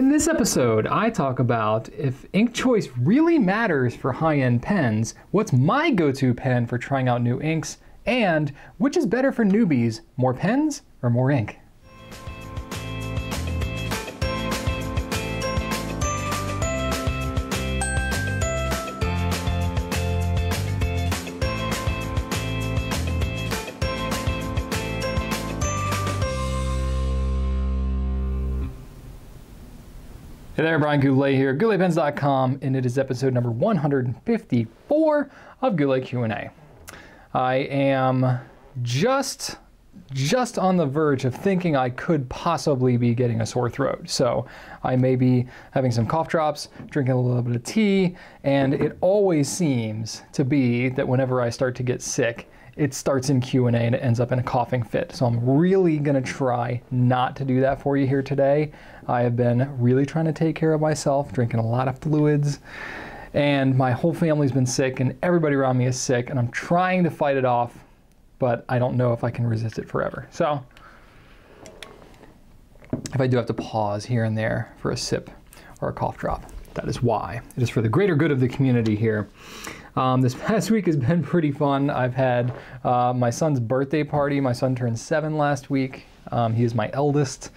In this episode, I talk about if ink choice really matters for high end pens, what's my go to pen for trying out new inks, and which is better for newbies, more pens or more ink? Hey there, Brian Goulet here, gouletpens.com, and it is episode number 154 of Goulet Q&A. I am just just on the verge of thinking I could possibly be getting a sore throat. So I may be having some cough drops, drinking a little bit of tea, and it always seems to be that whenever I start to get sick, it starts in Q&A and it ends up in a coughing fit. So I'm really going to try not to do that for you here today. I have been really trying to take care of myself, drinking a lot of fluids, and my whole family's been sick and everybody around me is sick and I'm trying to fight it off but I don't know if I can resist it forever. So if I do have to pause here and there for a sip or a cough drop, that is why. It is for the greater good of the community here. Um, this past week has been pretty fun. I've had uh, my son's birthday party. My son turned seven last week. Um, he is my eldest.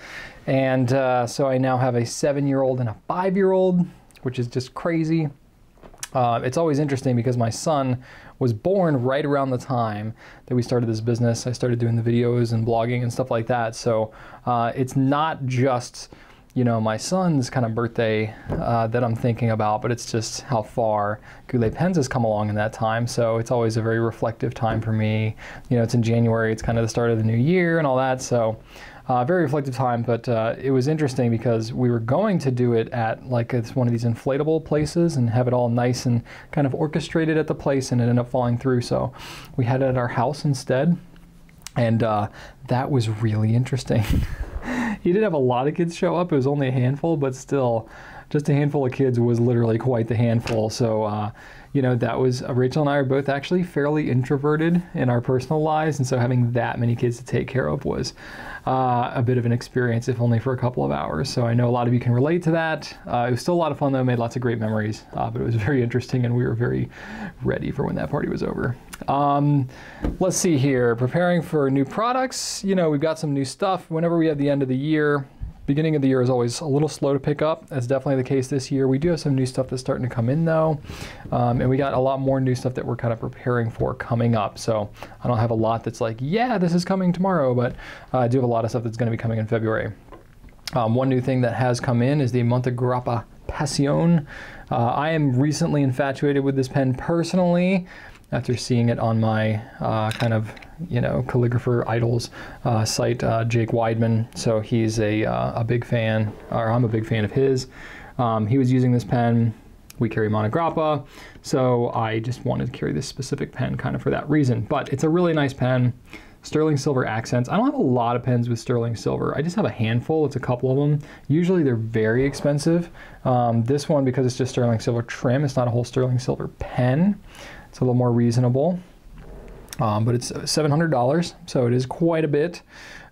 And uh, so I now have a seven year old and a five year old, which is just crazy. Uh, it's always interesting because my son was born right around the time that we started this business. I started doing the videos and blogging and stuff like that. So uh, it's not just you know my son's kind of birthday uh, that I'm thinking about, but it's just how far Goulet Pens has come along in that time. So it's always a very reflective time for me. You know, it's in January. It's kind of the start of the new year and all that. So uh, very reflective time, but uh, it was interesting because we were going to do it at like it's one of these inflatable places and have it all nice and kind of orchestrated at the place, and it ended up falling through. So we had it at our house instead, and uh, that was really interesting. he did have a lot of kids show up. It was only a handful, but still, just a handful of kids was literally quite the handful. So uh, you know, that was uh, Rachel and I are both actually fairly introverted in our personal lives, and so having that many kids to take care of was uh, a bit of an experience, if only for a couple of hours. So I know a lot of you can relate to that. Uh, it was still a lot of fun though, made lots of great memories, uh, but it was very interesting, and we were very ready for when that party was over. Um, let's see here, preparing for new products. You know, we've got some new stuff. Whenever we have the end of the year, beginning of the year is always a little slow to pick up. That's definitely the case this year. We do have some new stuff that's starting to come in though. Um, and we got a lot more new stuff that we're kind of preparing for coming up. So I don't have a lot that's like, yeah, this is coming tomorrow, but uh, I do have a lot of stuff that's going to be coming in February. Um, one new thing that has come in is the Montegrappa Passion. Uh, I am recently infatuated with this pen personally after seeing it on my uh, kind of you know calligrapher idols uh, site, uh, Jake Weidman. So he's a, uh, a big fan, or I'm a big fan of his. Um, he was using this pen. We carry Montegrappa, so I just wanted to carry this specific pen kind of for that reason. But it's a really nice pen. Sterling silver accents. I don't have a lot of pens with sterling silver. I just have a handful. It's a couple of them. Usually they're very expensive. Um, this one, because it's just sterling silver trim, it's not a whole sterling silver pen. It's a little more reasonable. Um, but it's $700, so it is quite a bit.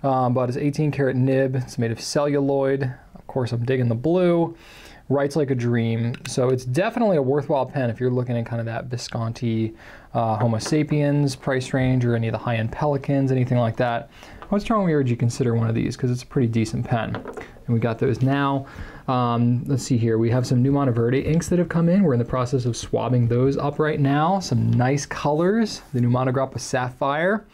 Um, but it's 18 karat nib. It's made of celluloid. Of course, I'm digging the blue. Writes like a dream. So it's definitely a worthwhile pen if you're looking at kind of that Visconti uh, Homo sapiens price range or any of the high-end Pelikans, anything like that. I would strongly urge you consider one of these because it's a pretty decent pen. And we got those now. Um, let's see here. We have some new Monteverde inks that have come in. We're in the process of swabbing those up right now. Some nice colors. The new Montegrappa Sapphire.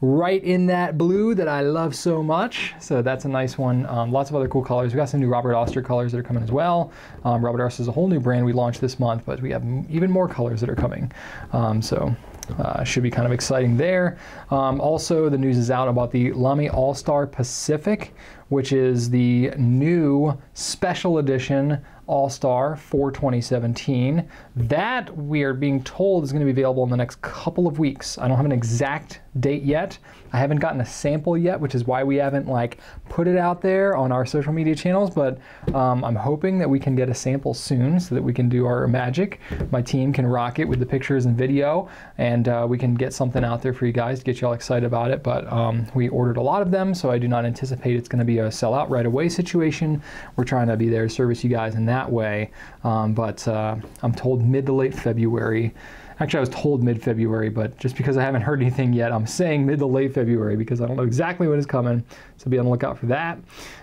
Right in that blue that I love so much. So that's a nice one. Um, lots of other cool colors. We got some new Robert Oster colors that are coming as well. Um, Robert Oster is a whole new brand we launched this month, but we have even more colors that are coming. Um, so uh, should be kind of exciting there. Um, also, the news is out about the Lamy All Star Pacific, which is the new special edition All Star for 2017. That we are being told is going to be available in the next couple of weeks. I don't have an exact date yet. I haven't gotten a sample yet, which is why we haven't like put it out there on our social media channels. But um, I'm hoping that we can get a sample soon so that we can do our magic. My team can rock it with the pictures and video and uh, we can get something out there for you guys to get you all excited about it. But um, we ordered a lot of them, so I do not anticipate it's going to be a sell out right away situation. We're trying to be there to service you guys in that way. Um, but uh, I'm told mid to late February. Actually, I was told mid February, but just because I haven't heard anything yet, I'm saying mid to late February because I don't know exactly when it's coming. So be on the lookout for that.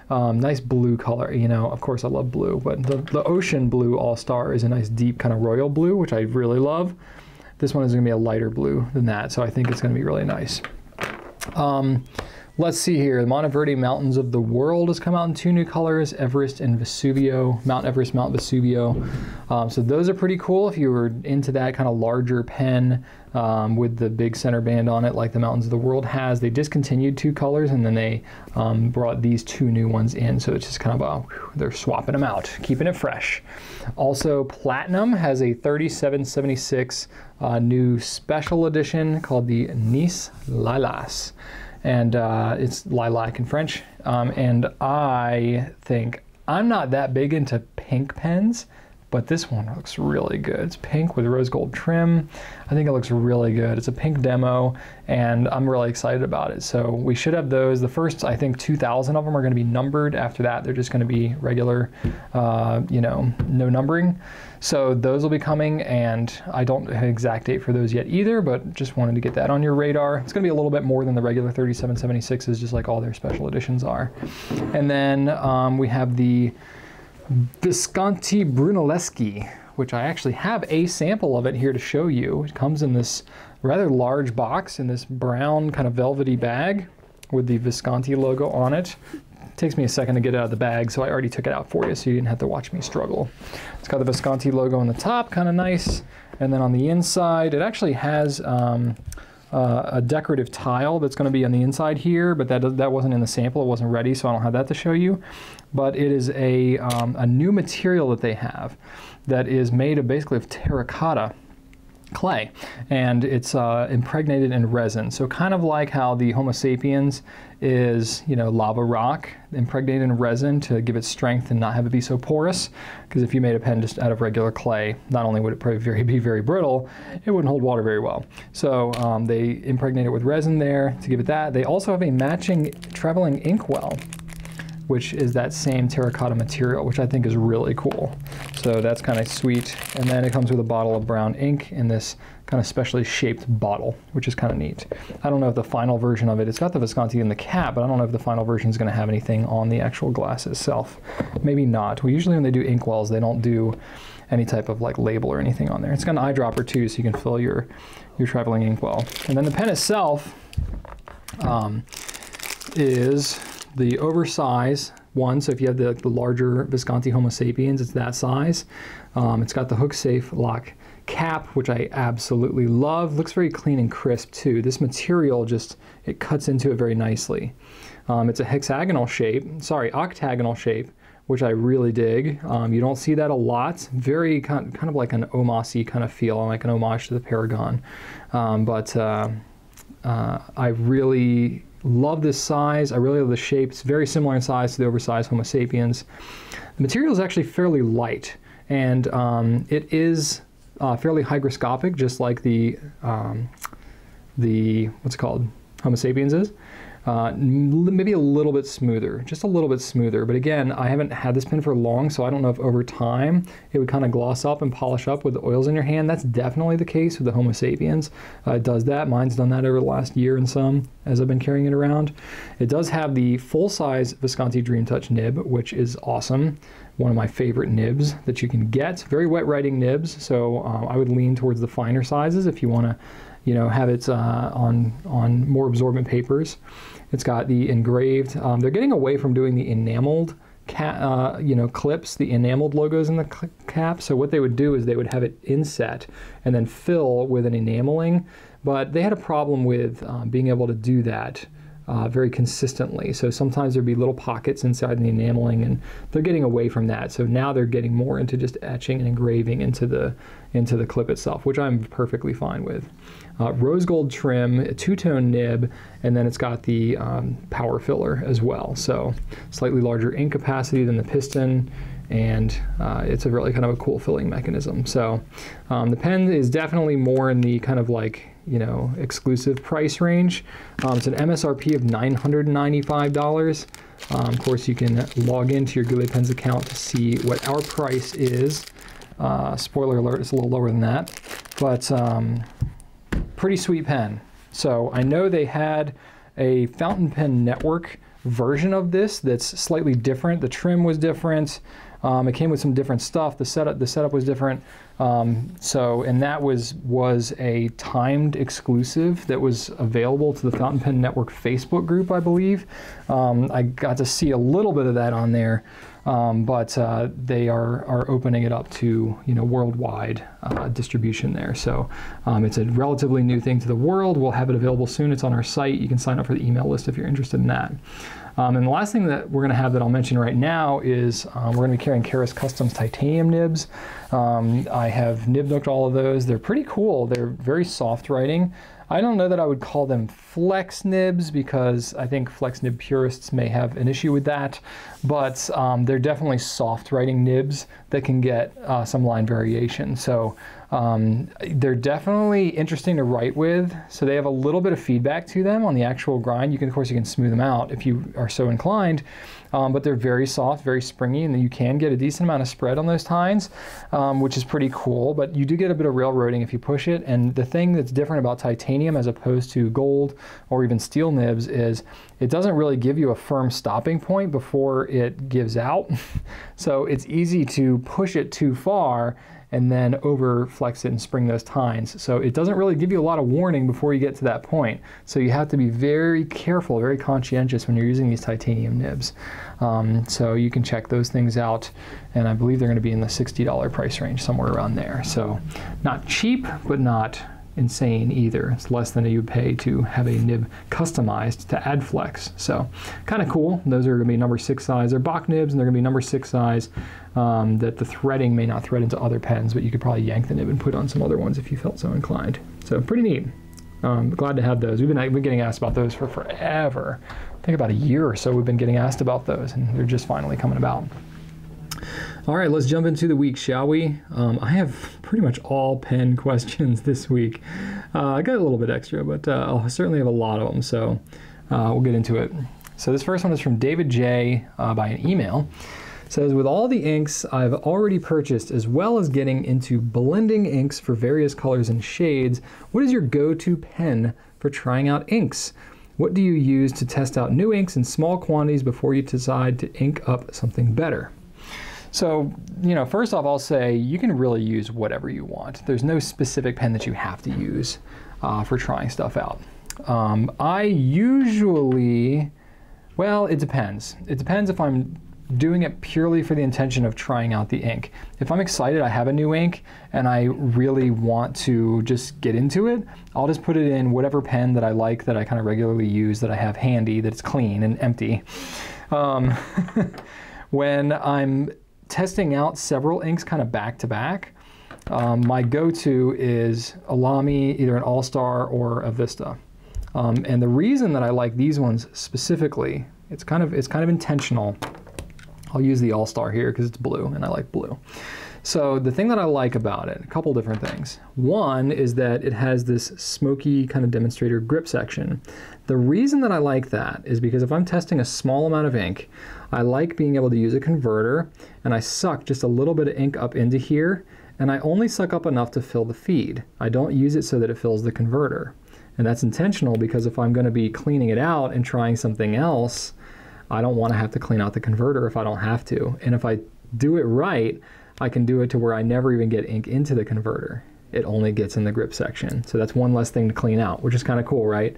Um, nice blue color. You know, of course, I love blue, but the, the ocean blue all star is a nice deep kind of royal blue, which I really love. This one is going to be a lighter blue than that, so I think it's going to be really nice. Um, Let's see here. The Monteverde Mountains of the World has come out in two new colors, Everest and Vesuvio, Mount Everest, Mount Vesuvio. Um, so those are pretty cool if you were into that kind of larger pen um, with the big center band on it like the Mountains of the World has. They discontinued two colors and then they um, brought these two new ones in. So it's just kind of a, they're swapping them out, keeping it fresh. Also, Platinum has a 3776 uh, new special edition called the Nice Lilas and uh, it's lilac in French. Um, and I think I'm not that big into pink pens, but this one looks really good. It's pink with rose gold trim. I think it looks really good. It's a pink demo, and I'm really excited about it. So we should have those. The first, I think, 2,000 of them are going to be numbered. After that, they're just going to be regular, uh, you know, no numbering. So those will be coming, and I don't have an exact date for those yet either, but just wanted to get that on your radar. It's going to be a little bit more than the regular 3776s, just like all their special editions are. And then um, we have the Visconti Brunelleschi, which I actually have a sample of it here to show you. It comes in this rather large box in this brown kind of velvety bag with the Visconti logo on it. It takes me a second to get it out of the bag, so I already took it out for you so you didn't have to watch me struggle. It's got the Visconti logo on the top, kind of nice. And then on the inside, it actually has um, uh, a decorative tile that's going to be on the inside here, but that, that wasn't in the sample. It wasn't ready, so I don't have that to show you. But it is a, um, a new material that they have that is made of basically of terracotta clay and it's uh, impregnated in resin. So kind of like how the homo sapiens is you know lava rock impregnated in resin to give it strength and not have it be so porous because if you made a pen just out of regular clay not only would it probably very, be very brittle it wouldn't hold water very well. So um, they impregnate it with resin there to give it that. They also have a matching traveling inkwell which is that same terracotta material, which I think is really cool. So that's kind of sweet. And then it comes with a bottle of brown ink in this kind of specially shaped bottle, which is kind of neat. I don't know if the final version of it, it's got the Visconti in the cap, but I don't know if the final version is going to have anything on the actual glass itself. Maybe not. Well, usually when they do ink wells, they don't do any type of like label or anything on there. It's got an eyedropper too, so you can fill your, your traveling ink well. And then the pen itself um, is the oversize one. So if you have the, the larger Visconti Homo sapiens, it's that size. Um, it's got the hook safe lock cap, which I absolutely love. Looks very clean and crisp too. This material just, it cuts into it very nicely. Um, it's a hexagonal shape, sorry, octagonal shape, which I really dig. Um, you don't see that a lot. Very kind, kind of like an Omasy kind of feel, like an homage to the Paragon. Um, but uh, uh, I really Love this size. I really love the shape. It's very similar in size to the oversized Homo sapiens. The material is actually fairly light, and um, it is uh, fairly hygroscopic, just like the um, the what's called Homo sapiens is. Uh, maybe a little bit smoother, just a little bit smoother. But again, I haven't had this pen for long, so I don't know if over time it would kind of gloss up and polish up with the oils in your hand. That's definitely the case with the Homo sapiens. Uh, it does that. Mine's done that over the last year and some as I've been carrying it around. It does have the full-size Visconti Dream Touch nib, which is awesome one of my favorite nibs that you can get. Very wet writing nibs, so uh, I would lean towards the finer sizes if you want to, you know, have it uh, on on more absorbent papers. It's got the engraved. Um, they're getting away from doing the enameled uh, you know, clips, the enameled logos in the cap. So what they would do is they would have it inset and then fill with an enameling. But they had a problem with um, being able to do that uh, very consistently. So sometimes there'd be little pockets inside the enameling, and they're getting away from that. So now they're getting more into just etching and engraving into the into the clip itself, which I'm perfectly fine with. Uh, rose gold trim, a two-tone nib, and then it's got the um, power filler as well. So slightly larger ink capacity than the piston and uh, it's a really kind of a cool filling mechanism. So um, the pen is definitely more in the kind of like you know, exclusive price range. Um, it's an MSRP of $995. Um, of course, you can log into your Goulet Pens account to see what our price is. Uh, spoiler alert, it's a little lower than that, but um, pretty sweet pen. So I know they had a fountain pen network version of this that's slightly different. The trim was different. Um, it came with some different stuff. The setup the setup was different. Um, so and that was was a timed exclusive that was available to the Fountain Pen Network Facebook group, I believe. Um, I got to see a little bit of that on there. Um, but uh, they are, are opening it up to you know worldwide uh, distribution there. So um, it's a relatively new thing to the world. We'll have it available soon. It's on our site. You can sign up for the email list if you're interested in that. Um, and the last thing that we're going to have that I'll mention right now is um, we're going to be carrying Karas Kustoms titanium nibs. Um, I have nib nooked all of those. They're pretty cool. They're very soft writing. I don't know that I would call them flex nibs because I think flex nib purists may have an issue with that, but um, they're definitely soft writing nibs that can get uh, some line variation. So um, they're definitely interesting to write with. So they have a little bit of feedback to them on the actual grind. You can, of course, you can smooth them out if you are so inclined um, but they're very soft, very springy, and you can get a decent amount of spread on those tines, um, which is pretty cool. But you do get a bit of railroading if you push it. And the thing that's different about titanium as opposed to gold or even steel nibs is it doesn't really give you a firm stopping point before it gives out. so it's easy to push it too far and then over flex it and spring those tines. So it doesn't really give you a lot of warning before you get to that point. So you have to be very careful, very conscientious when you're using these titanium nibs. Um, so you can check those things out, and I believe they're going to be in the $60 price range, somewhere around there. So not cheap, but not insane either. It's less than you would pay to have a nib customized to add flex. So kind of cool. Those are going to be number six size. They're Bock nibs and they're going to be number six size um, that the threading may not thread into other pens, but you could probably yank the nib and put on some other ones if you felt so inclined. So pretty neat. Um, glad to have those. We've been, we've been getting asked about those for forever. I think about a year or so we've been getting asked about those, and they're just finally coming about. All right, let's jump into the week, shall we? Um, I have pretty much all pen questions this week. Uh, I got a little bit extra, but uh, I'll certainly have a lot of them, so uh, we'll get into it. So this first one is from David J. Uh, by an email. It says, with all the inks I've already purchased, as well as getting into blending inks for various colors and shades, what is your go-to pen for trying out inks? What do you use to test out new inks in small quantities before you decide to ink up something better? So, you know, first off, I'll say you can really use whatever you want. There's no specific pen that you have to use uh, for trying stuff out. Um, I usually, well, it depends. It depends if I'm doing it purely for the intention of trying out the ink. If I'm excited, I have a new ink, and I really want to just get into it, I'll just put it in whatever pen that I like that I kind of regularly use that I have handy, that's clean and empty. Um, when I'm testing out several inks kind of back to back, um, my go-to is a Lamy, either an All-Star or a Vista. Um, and the reason that I like these ones specifically, it's kind of it's kind of intentional. I'll use the All-Star here because it's blue and I like blue. So the thing that I like about it, a couple different things. One is that it has this smoky kind of demonstrator grip section. The reason that I like that is because if I'm testing a small amount of ink, I like being able to use a converter and I suck just a little bit of ink up into here and I only suck up enough to fill the feed. I don't use it so that it fills the converter. And that's intentional because if I'm going to be cleaning it out and trying something else, I don't want to have to clean out the converter if I don't have to. And if I do it right, I can do it to where I never even get ink into the converter. It only gets in the grip section. So that's one less thing to clean out, which is kind of cool, right?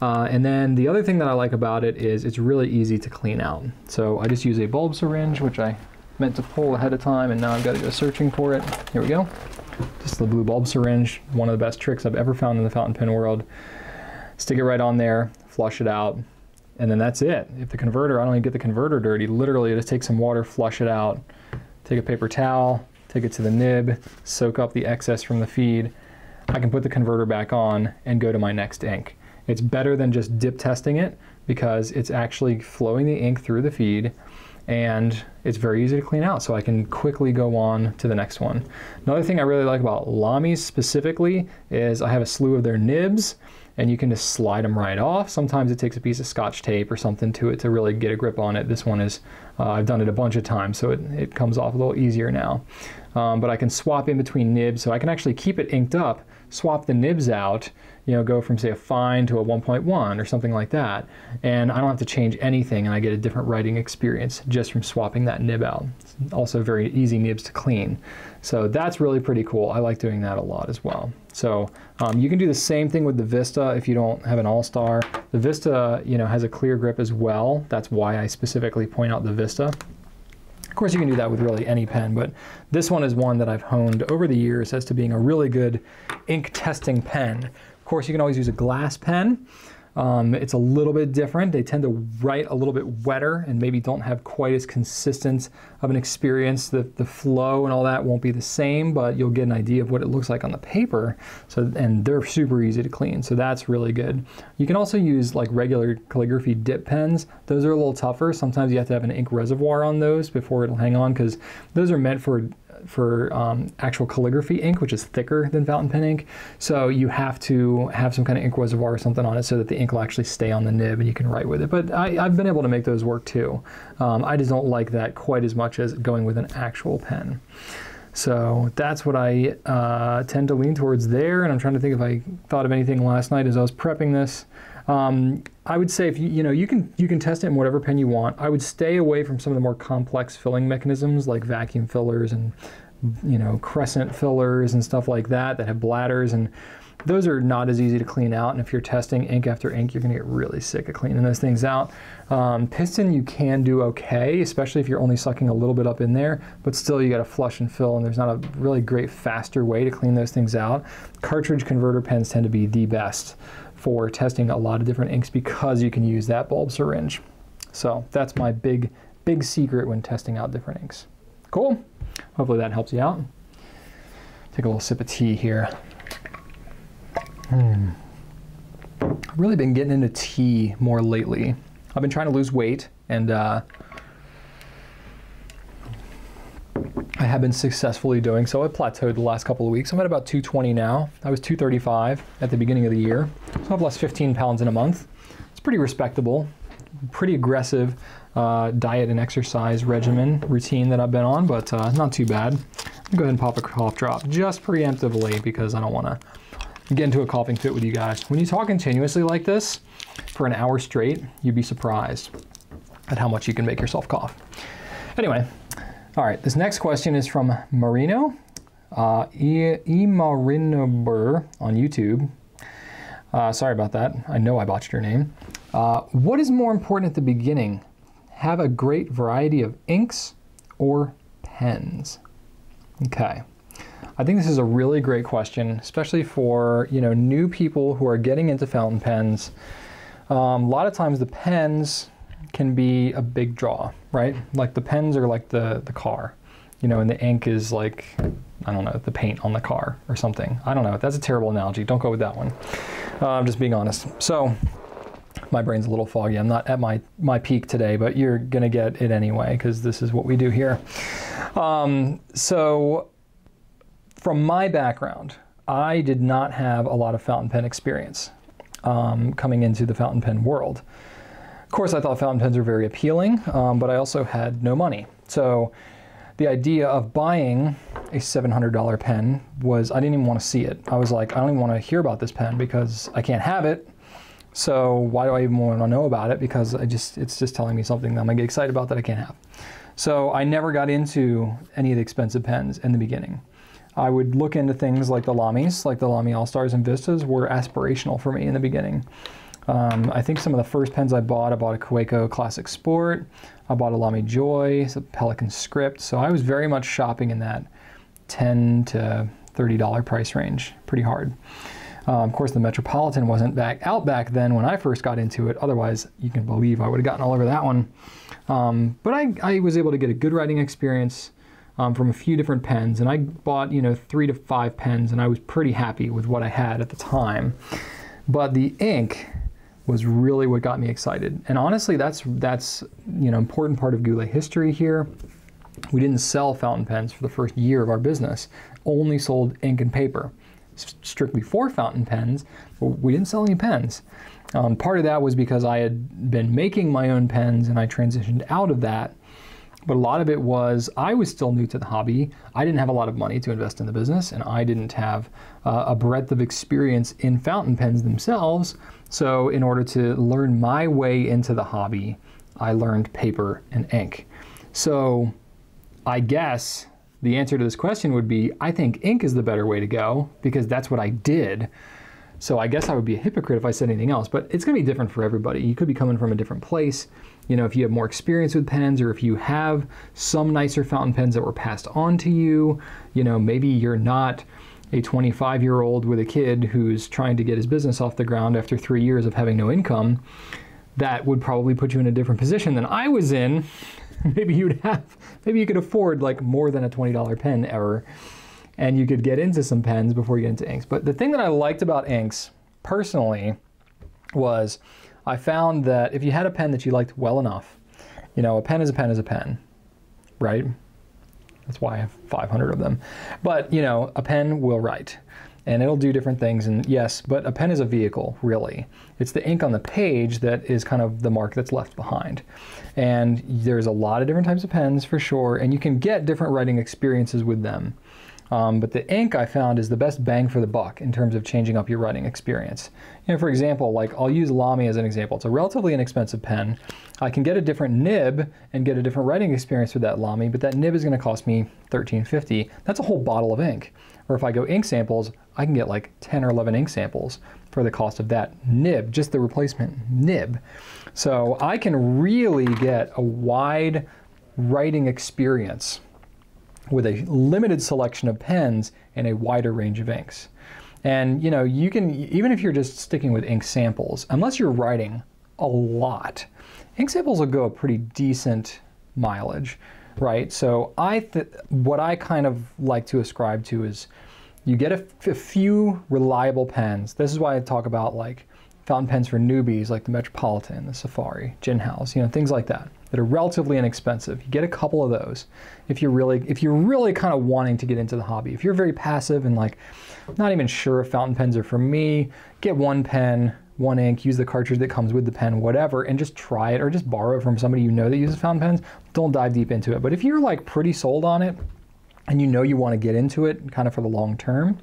Uh, and then the other thing that I like about it is it's really easy to clean out. So I just use a bulb syringe, which I meant to pull ahead of time, and now I've got to go searching for it. Here we go. Just the blue bulb syringe, one of the best tricks I've ever found in the fountain pen world. Stick it right on there, flush it out, and then that's it. If the converter, I don't even get the converter dirty, literally just take some water, flush it out, take a paper towel, take it to the nib, soak up the excess from the feed. I can put the converter back on and go to my next ink. It's better than just dip testing it because it's actually flowing the ink through the feed and it's very easy to clean out so I can quickly go on to the next one. Another thing I really like about Lamy specifically is I have a slew of their nibs and you can just slide them right off. Sometimes it takes a piece of scotch tape or something to it to really get a grip on it. This one is, uh, I've done it a bunch of times so it, it comes off a little easier now. Um, but I can swap in between nibs so I can actually keep it inked up, swap the nibs out you know, go from say a fine to a 1.1 or something like that. And I don't have to change anything and I get a different writing experience just from swapping that nib out. It's also very easy nibs to clean. So that's really pretty cool. I like doing that a lot as well. So um, you can do the same thing with the Vista if you don't have an All-Star. The Vista, you know, has a clear grip as well. That's why I specifically point out the Vista. Of course, you can do that with really any pen, but this one is one that I've honed over the years as to being a really good ink testing pen of course, you can always use a glass pen. Um, it's a little bit different. They tend to write a little bit wetter and maybe don't have quite as consistent of an experience. The, the flow and all that won't be the same, but you'll get an idea of what it looks like on the paper. So, and they're super easy to clean, so that's really good. You can also use like regular calligraphy dip pens. Those are a little tougher. Sometimes you have to have an ink reservoir on those before it'll hang on because those are meant for for um, actual calligraphy ink, which is thicker than fountain pen ink. So you have to have some kind of ink reservoir or something on it so that the ink will actually stay on the nib and you can write with it. But I, have been able to make those work too. Um, I just don't like that quite as much as going with an actual pen. So that's what I uh, tend to lean towards there. And I'm trying to think if I thought of anything last night as I was prepping this. Um, I would say if you you know you can you can test it in whatever pen you want. I would stay away from some of the more complex filling mechanisms like vacuum fillers and you know crescent fillers and stuff like that that have bladders and those are not as easy to clean out and if you're testing ink after ink you're going to get really sick of cleaning those things out. Um, piston you can do okay especially if you're only sucking a little bit up in there but still you got to flush and fill and there's not a really great faster way to clean those things out. Cartridge converter pens tend to be the best for testing a lot of different inks because you can use that bulb syringe. So that's my big, big secret when testing out different inks. Cool. Hopefully that helps you out. Take a little sip of tea here. Hmm. I've really been getting into tea more lately. I've been trying to lose weight and uh, I have been successfully doing so. I plateaued the last couple of weeks. I'm at about 220 now. I was 235 at the beginning of the year. So I've lost 15 pounds in a month. It's pretty respectable, pretty aggressive uh, diet and exercise regimen routine that I've been on, but uh, not too bad. Go ahead and pop a cough drop just preemptively because I don't want to get into a coughing fit with you guys. When you talk continuously like this for an hour straight, you'd be surprised at how much you can make yourself cough. Anyway, all right, this next question is from Marino, uh, e, Marino on YouTube. Uh, sorry about that. I know I botched your name. Uh, what is more important at the beginning? Have a great variety of inks or pens? Okay. I think this is a really great question, especially for you know new people who are getting into fountain pens. Um, a lot of times the pens can be a big draw, right? Like the pens are like the, the car, you know, and the ink is like, I don't know, the paint on the car or something. I don't know. That's a terrible analogy. Don't go with that one. Uh, I'm just being honest. So my brain's a little foggy. I'm not at my, my peak today, but you're going to get it anyway because this is what we do here. Um, so from my background, I did not have a lot of fountain pen experience um, coming into the fountain pen world. Of course, I thought fountain pens were very appealing, um, but I also had no money. So the idea of buying a $700 pen was, I didn't even want to see it. I was like, I don't even want to hear about this pen because I can't have it. So why do I even want to know about it? Because I just, it's just telling me something that I'm gonna get excited about that I can't have. So I never got into any of the expensive pens in the beginning. I would look into things like the Lamys, like the Lamy All-Stars and Vistas were aspirational for me in the beginning. Um, I think some of the first pens I bought, I bought a Kaweco Classic Sport, I bought a Lamy Joy, a Pelikan Script, so I was very much shopping in that 10 to $30 price range, pretty hard. Um, of course, the Metropolitan wasn't back out back then when I first got into it. Otherwise, you can believe I would have gotten all over that one. Um, but I, I, was able to get a good writing experience um, from a few different pens, and I bought you know three to five pens, and I was pretty happy with what I had at the time. But the ink was really what got me excited. And honestly, that's that's you know important part of Goulet history here. We didn't sell fountain pens for the first year of our business. Only sold ink and paper, strictly for fountain pens. We didn't sell any pens. Um, part of that was because I had been making my own pens and I transitioned out of that. But a lot of it was I was still new to the hobby. I didn't have a lot of money to invest in the business, and I didn't have uh, a breadth of experience in fountain pens themselves. So, in order to learn my way into the hobby, I learned paper and ink. So, I guess the answer to this question would be I think ink is the better way to go because that's what I did. So I guess I would be a hypocrite if I said anything else, but it's going to be different for everybody. You could be coming from a different place. You know, if you have more experience with pens or if you have some nicer fountain pens that were passed on to you, you know, maybe you're not a 25 year old with a kid who's trying to get his business off the ground after three years of having no income. That would probably put you in a different position than I was in. maybe you'd have, maybe you could afford like more than a $20 pen ever and you could get into some pens before you get into inks. But the thing that I liked about inks personally was I found that if you had a pen that you liked well enough, you know, a pen is a pen is a pen, right? That's why I have 500 of them. But, you know, a pen will write and it'll do different things. And yes, but a pen is a vehicle, really. It's the ink on the page that is kind of the mark that's left behind. And there's a lot of different types of pens for sure, and you can get different writing experiences with them. Um, but the ink I found is the best bang for the buck in terms of changing up your writing experience. You know, for example, like I'll use Lamy as an example. It's a relatively inexpensive pen. I can get a different nib and get a different writing experience with that Lamy, but that nib is going to cost me $13.50. That's a whole bottle of ink. Or if I go ink samples, I can get like 10 or 11 ink samples for the cost of that nib, just the replacement nib. So I can really get a wide writing experience with a limited selection of pens and a wider range of inks. And you know, you can even if you're just sticking with ink samples, unless you're writing a lot, ink samples will go a pretty decent mileage, right? So I what I kind of like to ascribe to is you get a, few reliable pens. This is why I talk about like fountain pens for newbies like the Metropolitan, the Safari, Jinhao, you know, things like that that are relatively inexpensive. You get a couple of those if you're really if you're really kind of wanting to get into the hobby. If you're very passive and like not even sure if fountain pens are for me, get one pen, one ink, use the cartridge that comes with the pen, whatever, and just try it or just borrow it from somebody you know that uses fountain pens. Don't dive deep into it. But if you're like pretty sold on it and you know you want to get into it kind of for the long term,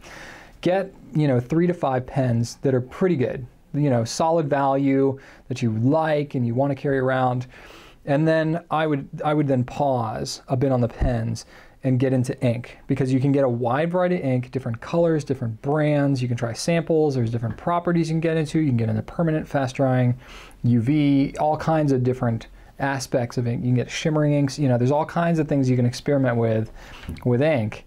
get, you know, 3 to 5 pens that are pretty good. You know, solid value that you like and you want to carry around and then I would I would then pause a bit on the pens and get into ink because you can get a wide variety of ink, different colors, different brands. You can try samples. There's different properties you can get into. You can get into permanent fast drying, UV, all kinds of different aspects of ink. You can get shimmering inks. You know, there's all kinds of things you can experiment with with ink.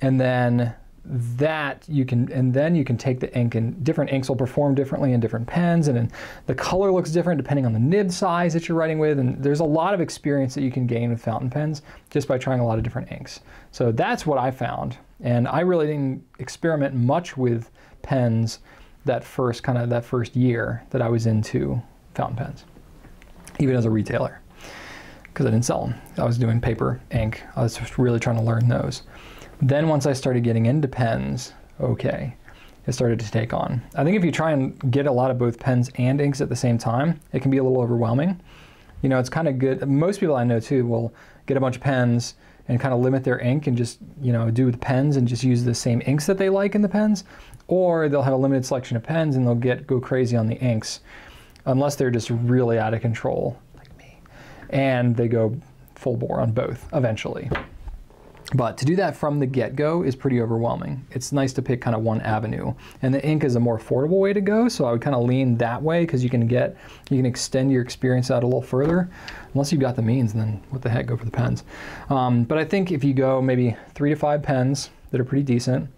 And then that you can and then you can take the ink and different inks will perform differently in different pens and then the color looks different depending on the nib size that you're writing with and there's a lot of experience that you can gain with fountain pens just by trying a lot of different inks. So that's what i found and i really didn't experiment much with pens that first kind of that first year that i was into fountain pens even as a retailer because i didn't sell them i was doing paper ink. I was just really trying to learn those then once I started getting into pens, okay, it started to take on. I think if you try and get a lot of both pens and inks at the same time, it can be a little overwhelming. You know, it's kind of good. Most people I know too will get a bunch of pens and kind of limit their ink and just, you know, do the pens and just use the same inks that they like in the pens. Or they'll have a limited selection of pens and they'll get go crazy on the inks unless they're just really out of control, like me. And they go full bore on both eventually. But to do that from the get-go is pretty overwhelming. It's nice to pick kind of one avenue. And the ink is a more affordable way to go, so I would kind of lean that way because you can get, you can extend your experience out a little further. Unless you've got the means, then what the heck, go for the pens. Um, but I think if you go maybe three to five pens that are pretty decent,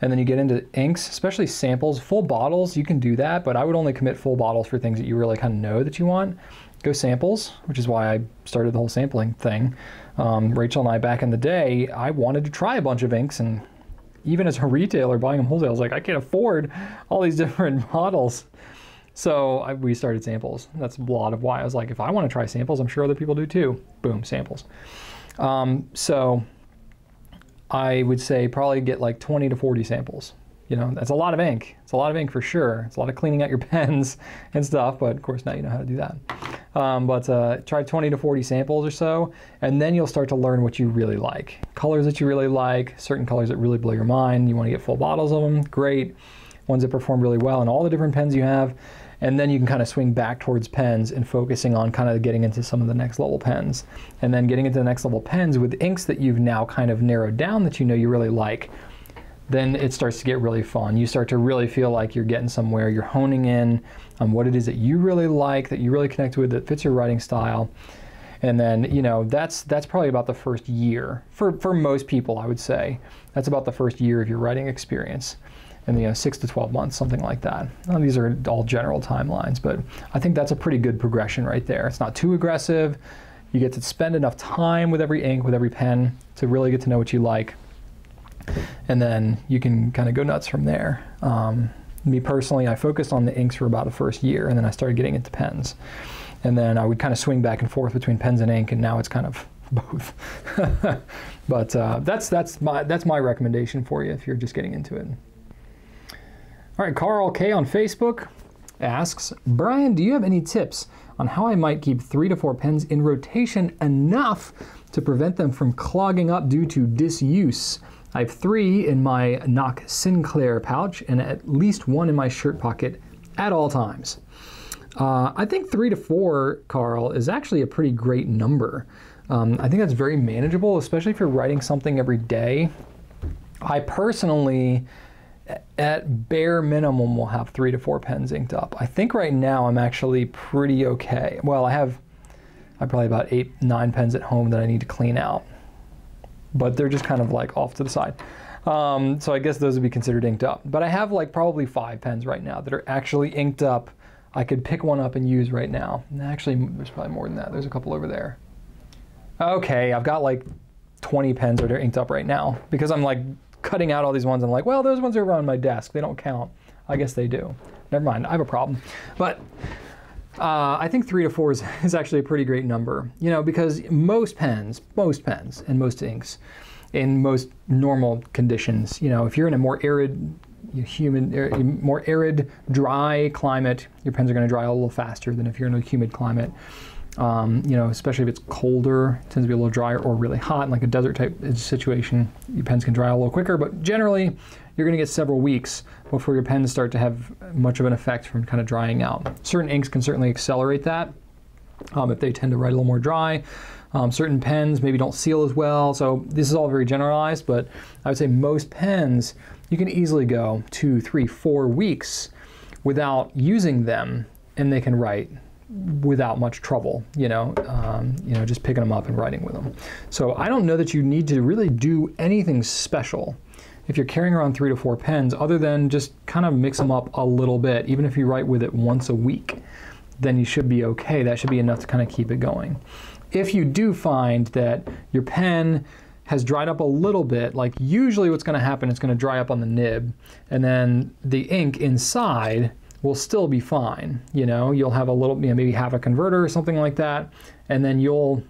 and then you get into inks, especially samples, full bottles, you can do that, but I would only commit full bottles for things that you really kind of know that you want. Go samples, which is why I started the whole sampling thing um, Rachel and I back in the day, I wanted to try a bunch of inks, and even as a retailer buying them wholesale, I was like, I can't afford all these different models. So I, we started samples. That's a lot of why I was like, if I want to try samples, I'm sure other people do too. Boom, samples. Um, so I would say probably get like 20 to 40 samples. You know, that's a lot of ink. It's a lot of ink for sure. It's a lot of cleaning out your pens and stuff, but of course now you know how to do that. Um, but uh, try 20 to 40 samples or so, and then you'll start to learn what you really like. Colors that you really like, certain colors that really blow your mind. You want to get full bottles of them, great. Ones that perform really well in all the different pens you have. And then you can kind of swing back towards pens and focusing on kind of getting into some of the next level pens. And then getting into the next level pens with inks that you've now kind of narrowed down that you know you really like then it starts to get really fun. You start to really feel like you're getting somewhere. You're honing in on what it is that you really like, that you really connect with, that fits your writing style. And then, you know, that's that's probably about the first year for for most people. I would say that's about the first year of your writing experience, and you know, six to twelve months, something like that. Now, these are all general timelines, but I think that's a pretty good progression right there. It's not too aggressive. You get to spend enough time with every ink, with every pen, to really get to know what you like and then you can kind of go nuts from there. Um, me personally, I focused on the inks for about the first year, and then I started getting into pens. And then I would kind of swing back and forth between pens and ink, and now it's kind of both. but uh, that's that's my that's my recommendation for you if you're just getting into it. All right, Karl K on Facebook asks, Brian, do you have any tips on how I might keep three to four pens in rotation enough to prevent them from clogging up due to disuse? I have three in my Nock Sinclair pouch and at least one in my shirt pocket at all times. Uh, I think three to four, Karl, is actually a pretty great number. Um, I think that's very manageable, especially if you're writing something every day. I personally, at bare minimum, will have three to four pens inked up. I think right now I'm actually pretty okay. Well, I have I probably about eight, nine pens at home that I need to clean out but they're just kind of like off to the side. Um, so I guess those would be considered inked up. But I have like probably five pens right now that are actually inked up. I could pick one up and use right now. And actually, there's probably more than that. There's a couple over there. Okay, I've got like 20 pens that are inked up right now because I'm like cutting out all these ones. I'm like, well, those ones are on my desk. They don't count. I guess they do. Never mind. I have a problem. But uh, I think three to four is, is actually a pretty great number, you know, because most pens, most pens and most inks in most normal conditions, you know, if you're in a more arid, humid, more arid, dry climate, your pens are going to dry a little faster than if you're in a humid climate. Um, you know, especially if it's colder, it tends to be a little drier, or really hot, like a desert type situation, your pens can dry a little quicker. But generally, you're going to get several weeks before your pens start to have much of an effect from kind of drying out. Certain inks can certainly accelerate that um, if they tend to write a little more dry. Um, certain pens maybe don't seal as well. So this is all very generalized, but I would say most pens you can easily go two, three, four weeks without using them, and they can write without much trouble, you know, um, you know, just picking them up and writing with them. So I don't know that you need to really do anything special if you're carrying around three to four pens, other than just kind of mix them up a little bit, even if you write with it once a week, then you should be okay. That should be enough to kind of keep it going. If you do find that your pen has dried up a little bit, like usually what's going to happen, it's going to dry up on the nib, and then the ink inside will still be fine. You know, you'll have a little, you know, maybe have a converter or something like that, and then you'll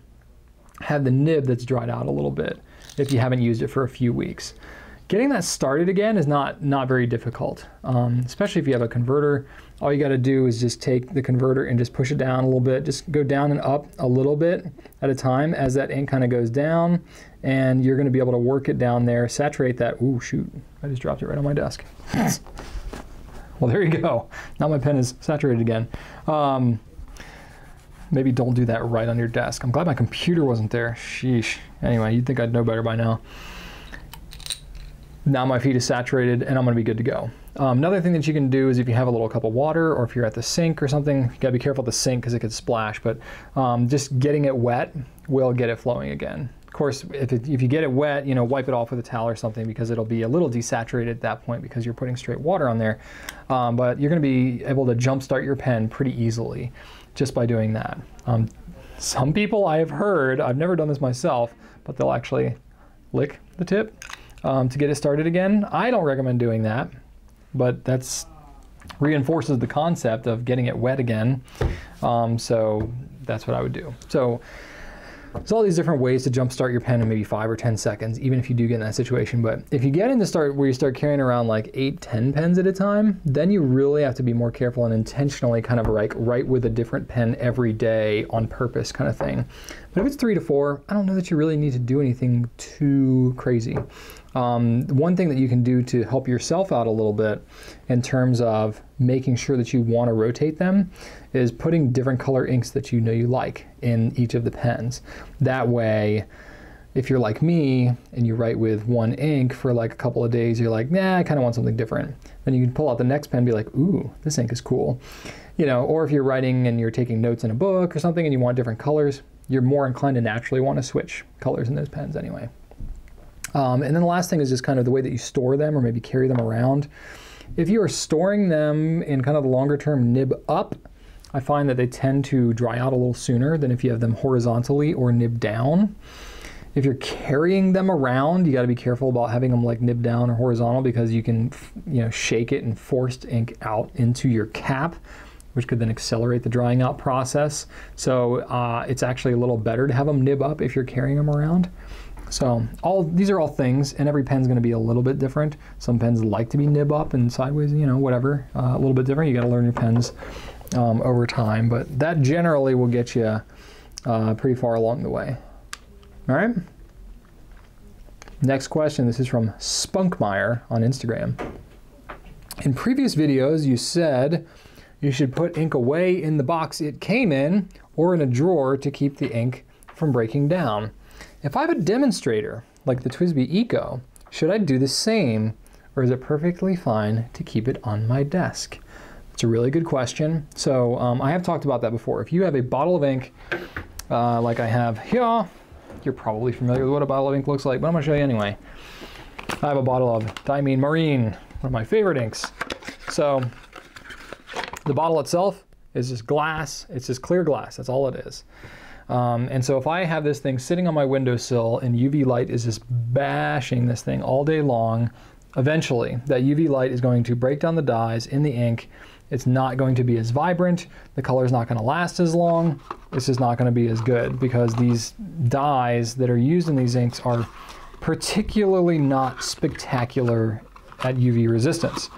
have the nib that's dried out a little bit if you haven't used it for a few weeks. Getting that started again is not, not very difficult, um, especially if you have a converter. All you got to do is just take the converter and just push it down a little bit. Just go down and up a little bit at a time as that ink kind of goes down, and you're going to be able to work it down there, saturate that. Ooh, shoot, I just dropped it right on my desk. well, there you go. Now my pen is saturated again. Um, maybe don't do that right on your desk. I'm glad my computer wasn't there. Sheesh. Anyway, you'd think I'd know better by now. Now my feed is saturated and I'm gonna be good to go. Um, another thing that you can do is if you have a little cup of water or if you're at the sink or something, you gotta be careful at the sink because it could splash, but um, just getting it wet will get it flowing again. Of course, if, it, if you get it wet, you know, wipe it off with a towel or something because it'll be a little desaturated at that point because you're putting straight water on there. Um, but you're gonna be able to jumpstart your pen pretty easily just by doing that. Um, some people I have heard, I've never done this myself, but they'll actually lick the tip um, to get it started again. I don't recommend doing that, but that's reinforces the concept of getting it wet again. Um, so that's what I would do. So there's all these different ways to jumpstart your pen in maybe five or 10 seconds, even if you do get in that situation. But if you get in the start where you start carrying around like eight, 10 pens at a time, then you really have to be more careful and intentionally kind of like write with a different pen every day on purpose kind of thing. But if it's three to four, I don't know that you really need to do anything too crazy. Um, one thing that you can do to help yourself out a little bit in terms of making sure that you want to rotate them is putting different color inks that you know you like in each of the pens. That way, if you're like me and you write with one ink for like a couple of days, you're like, nah, I kind of want something different. Then you can pull out the next pen and be like, ooh, this ink is cool. You know, or if you're writing and you're taking notes in a book or something and you want different colors, you're more inclined to naturally want to switch colors in those pens anyway. Um, and then the last thing is just kind of the way that you store them or maybe carry them around. If you are storing them in kind of the longer term nib up, I find that they tend to dry out a little sooner than if you have them horizontally or nib down. If you're carrying them around, you got to be careful about having them like nib down or horizontal because you can, you know, shake it and force ink out into your cap, which could then accelerate the drying out process. So uh, it's actually a little better to have them nib up if you're carrying them around. So all these are all things, and every pen's going to be a little bit different. Some pens like to be nib up and sideways, you know, whatever, uh, a little bit different. You got to learn your pens um, over time, but that generally will get you uh, pretty far along the way. All right. Next question. This is from Spunkmeyer on Instagram. In previous videos, you said you should put ink away in the box it came in or in a drawer to keep the ink from breaking down. If I have a demonstrator, like the TWSBI Eco, should I do the same, or is it perfectly fine to keep it on my desk? It's a really good question. So um, I have talked about that before. If you have a bottle of ink, uh, like I have here, you're probably familiar with what a bottle of ink looks like, but I'm gonna show you anyway. I have a bottle of Diamine Marine, one of my favorite inks. So the bottle itself is just glass, it's just clear glass, that's all it is. Um, and so if I have this thing sitting on my windowsill and UV light is just bashing this thing all day long, eventually that UV light is going to break down the dyes in the ink. It's not going to be as vibrant. The color is not going to last as long. It's just not going to be as good because these dyes that are used in these inks are particularly not spectacular at UV resistance.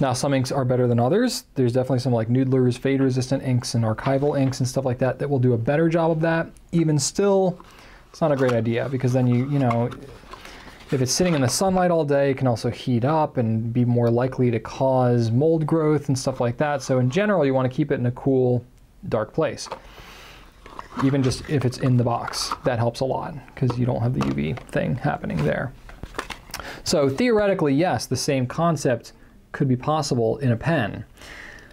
Now, some inks are better than others. There's definitely some like Noodler's fade resistant inks and archival inks and stuff like that that will do a better job of that. Even still, it's not a great idea because then you, you know, if it's sitting in the sunlight all day, it can also heat up and be more likely to cause mold growth and stuff like that. So in general, you want to keep it in a cool, dark place. Even just if it's in the box, that helps a lot because you don't have the UV thing happening there. So theoretically, yes, the same concept could be possible in a pen.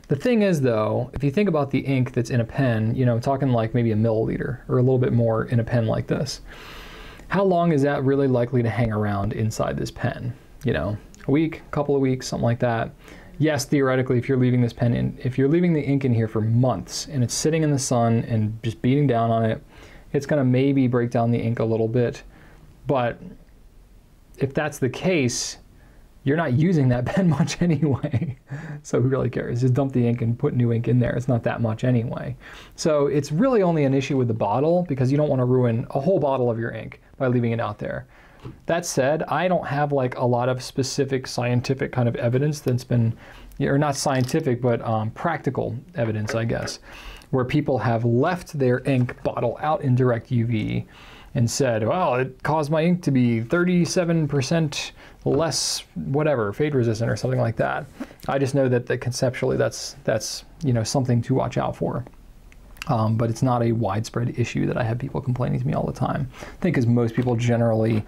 The thing is, though, if you think about the ink that's in a pen, you know, talking like maybe a milliliter or a little bit more in a pen like this, how long is that really likely to hang around inside this pen? You know, a week, a couple of weeks, something like that. Yes, theoretically, if you're leaving this pen in, if you're leaving the ink in here for months and it's sitting in the sun and just beating down on it, it's going to maybe break down the ink a little bit. But if that's the case, you're not using that pen much anyway. so who really cares? Just dump the ink and put new ink in there. It's not that much anyway. So it's really only an issue with the bottle because you don't want to ruin a whole bottle of your ink by leaving it out there. That said, I don't have like a lot of specific scientific kind of evidence that's been, or not scientific, but um, practical evidence, I guess, where people have left their ink bottle out in direct UV and said, well, it caused my ink to be 37% less whatever, fade resistant or something like that. I just know that, that conceptually that's, that's you know, something to watch out for. Um, but it's not a widespread issue that I have people complaining to me all the time. I think because most people generally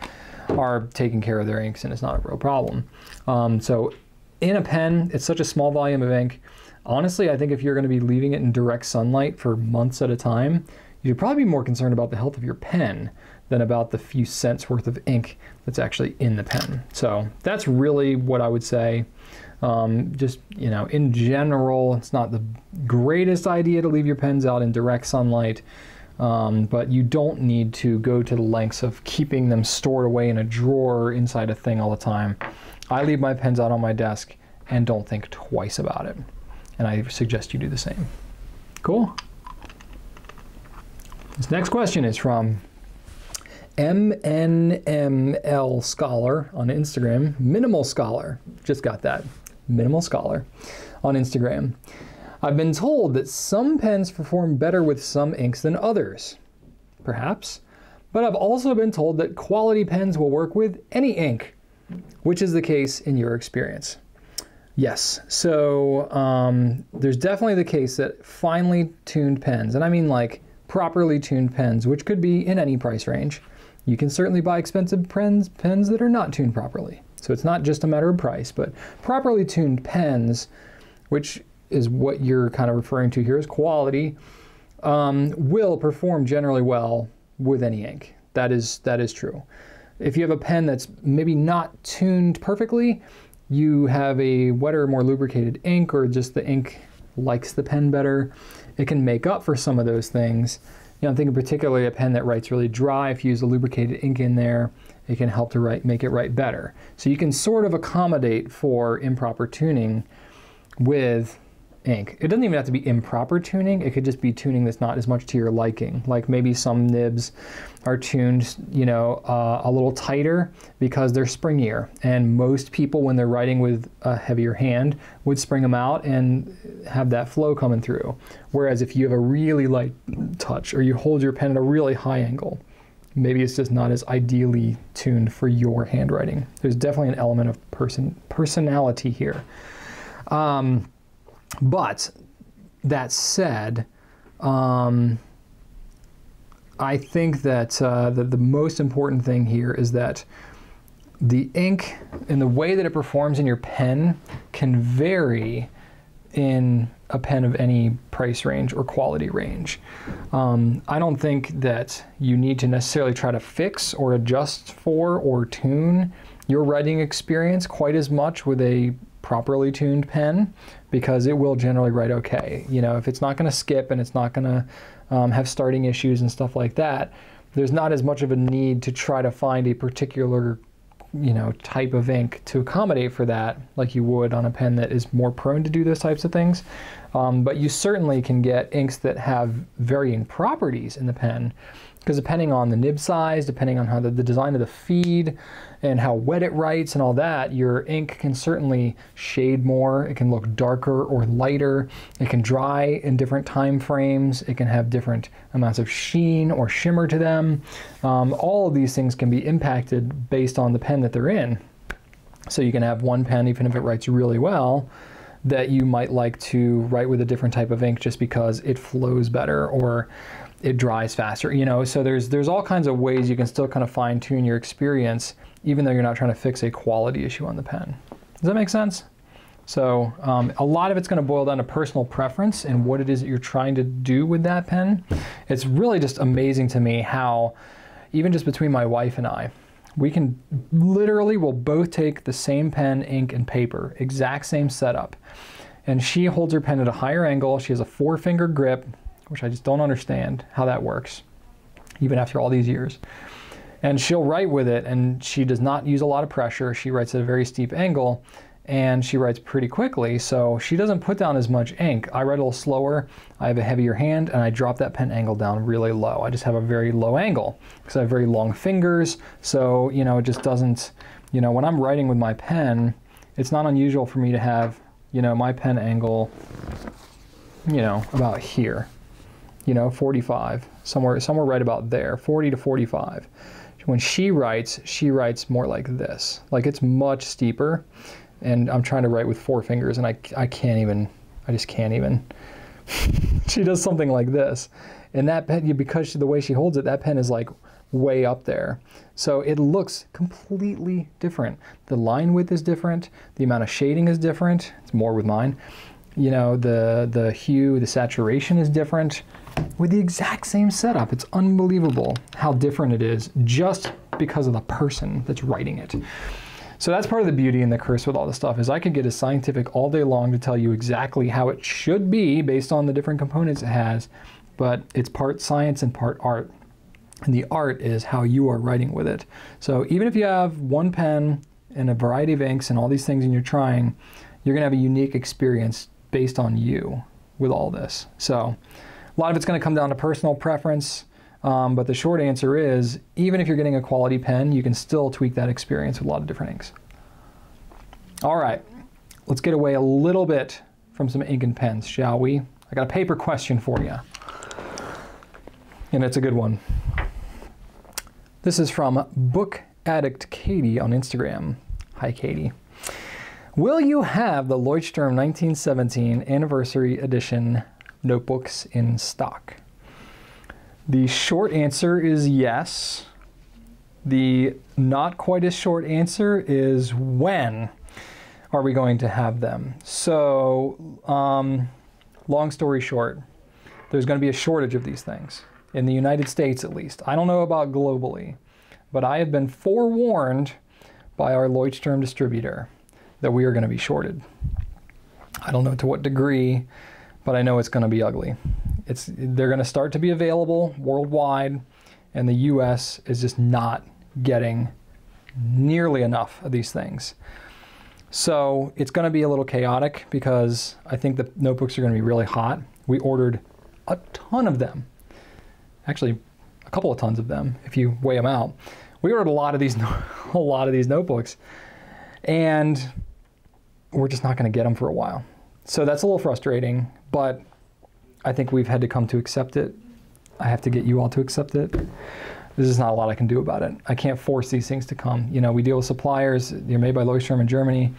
are taking care of their inks and it's not a real problem. Um, so in a pen, it's such a small volume of ink. Honestly, I think if you're going to be leaving it in direct sunlight for months at a time, you'd probably be more concerned about the health of your pen than about the few cents worth of ink that's actually in the pen. So that's really what I would say. Um, just, you know, in general, it's not the greatest idea to leave your pens out in direct sunlight, um, but you don't need to go to the lengths of keeping them stored away in a drawer inside a thing all the time. I leave my pens out on my desk and don't think twice about it. And I suggest you do the same. Cool? This next question is from MNML Scholar on Instagram. Minimal Scholar. Just got that. Minimal Scholar on Instagram. I've been told that some pens perform better with some inks than others. Perhaps. But I've also been told that quality pens will work with any ink. Which is the case in your experience? Yes. So um, there's definitely the case that finely tuned pens, and I mean like properly tuned pens, which could be in any price range. You can certainly buy expensive pens, pens that are not tuned properly. So it's not just a matter of price, but properly tuned pens, which is what you're kind of referring to here as quality, um, will perform generally well with any ink. That is that is true. If you have a pen that's maybe not tuned perfectly, you have a wetter, more lubricated ink, or just the ink likes the pen better, it can make up for some of those things. You know, I'm thinking particularly a pen that writes really dry. If you use a lubricated ink in there, it can help to write, make it write better. So you can sort of accommodate for improper tuning with ink. It doesn't even have to be improper tuning. It could just be tuning that's not as much to your liking. Like maybe some nibs are tuned, you know, uh, a little tighter because they're springier. And most people, when they're writing with a heavier hand, would spring them out and have that flow coming through. Whereas if you have a really light touch or you hold your pen at a really high angle, maybe it's just not as ideally tuned for your handwriting. There's definitely an element of person personality here. Um, but that said, um, I think that uh, the, the most important thing here is that the ink and the way that it performs in your pen can vary in a pen of any price range or quality range. Um, I don't think that you need to necessarily try to fix or adjust for or tune your writing experience quite as much with a properly tuned pen because it will generally write okay. You know, if it's not going to skip and it's not going to um, have starting issues and stuff like that, there's not as much of a need to try to find a particular you know type of ink to accommodate for that like you would on a pen that is more prone to do those types of things um, but you certainly can get inks that have varying properties in the pen because depending on the nib size depending on how the, the design of the feed and how wet it writes and all that, your ink can certainly shade more. It can look darker or lighter. It can dry in different time frames. It can have different amounts of sheen or shimmer to them. Um, all of these things can be impacted based on the pen that they're in. So you can have one pen, even if it writes really well, that you might like to write with a different type of ink just because it flows better or it dries faster. You know, so there's there's all kinds of ways you can still kind of fine tune your experience even though you're not trying to fix a quality issue on the pen. Does that make sense? So um, a lot of it's going to boil down to personal preference and what it is that you're trying to do with that pen. It's really just amazing to me how, even just between my wife and I, we can literally we'll both take the same pen, ink, and paper, exact same setup. And she holds her pen at a higher angle. She has a four finger grip, which I just don't understand how that works, even after all these years and she'll write with it and she does not use a lot of pressure. She writes at a very steep angle and she writes pretty quickly so she doesn't put down as much ink. I write a little slower i have a heavier hand and i drop that pen angle down really low. I just have a very low angle because i have very long fingers so you know it just doesn't you know when i'm writing with my pen it's not unusual for me to have you know my pen angle you know about here you know 45 somewhere somewhere right about there 40 to 45 when she writes, she writes more like this. Like it's much steeper. And I'm trying to write with four fingers and I, I can't even, I just can't even. she does something like this. And that pen, because she, the way she holds it, that pen is like way up there. So it looks completely different. The line width is different. The amount of shading is different. It's more with mine. You know, the, the hue, the saturation is different with the exact same setup. It's unbelievable how different it is just because of the person that's writing it. So that's part of the beauty and the curse with all this stuff is I could get a scientific all day long to tell you exactly how it should be based on the different components it has, but it's part science and part art. And the art is how you are writing with it. So even if you have one pen and a variety of inks and all these things and you're trying, you're going to have a unique experience based on you with all this. So a lot of it's going to come down to personal preference. Um, but the short answer is even if you're getting a quality pen, you can still tweak that experience with a lot of different inks. All right, let's get away a little bit from some ink and pens, shall we? I got a paper question for you. And it's a good one. This is from Book Addict Katie on Instagram. Hi, Katie. Will you have the Leuchtturm 1917 Anniversary Edition notebooks in stock? The short answer is yes. The not quite as short answer is when are we going to have them? So, um, long story short, there's going to be a shortage of these things in the United States at least. I don't know about globally, but I have been forewarned by our Leuchtturm distributor that we are going to be shorted. I don't know to what degree, but I know it's going to be ugly. It's they're going to start to be available worldwide, and the U.S. is just not getting nearly enough of these things. So it's going to be a little chaotic because I think the notebooks are going to be really hot. We ordered a ton of them, actually a couple of tons of them if you weigh them out. We ordered a lot of these, a lot of these notebooks, and we're just not going to get them for a while. So that's a little frustrating, but I think we've had to come to accept it. I have to get you all to accept it. There's just not a lot I can do about it. I can't force these things to come. You know, we deal with suppliers. They're made by Leuchtturm in Germany.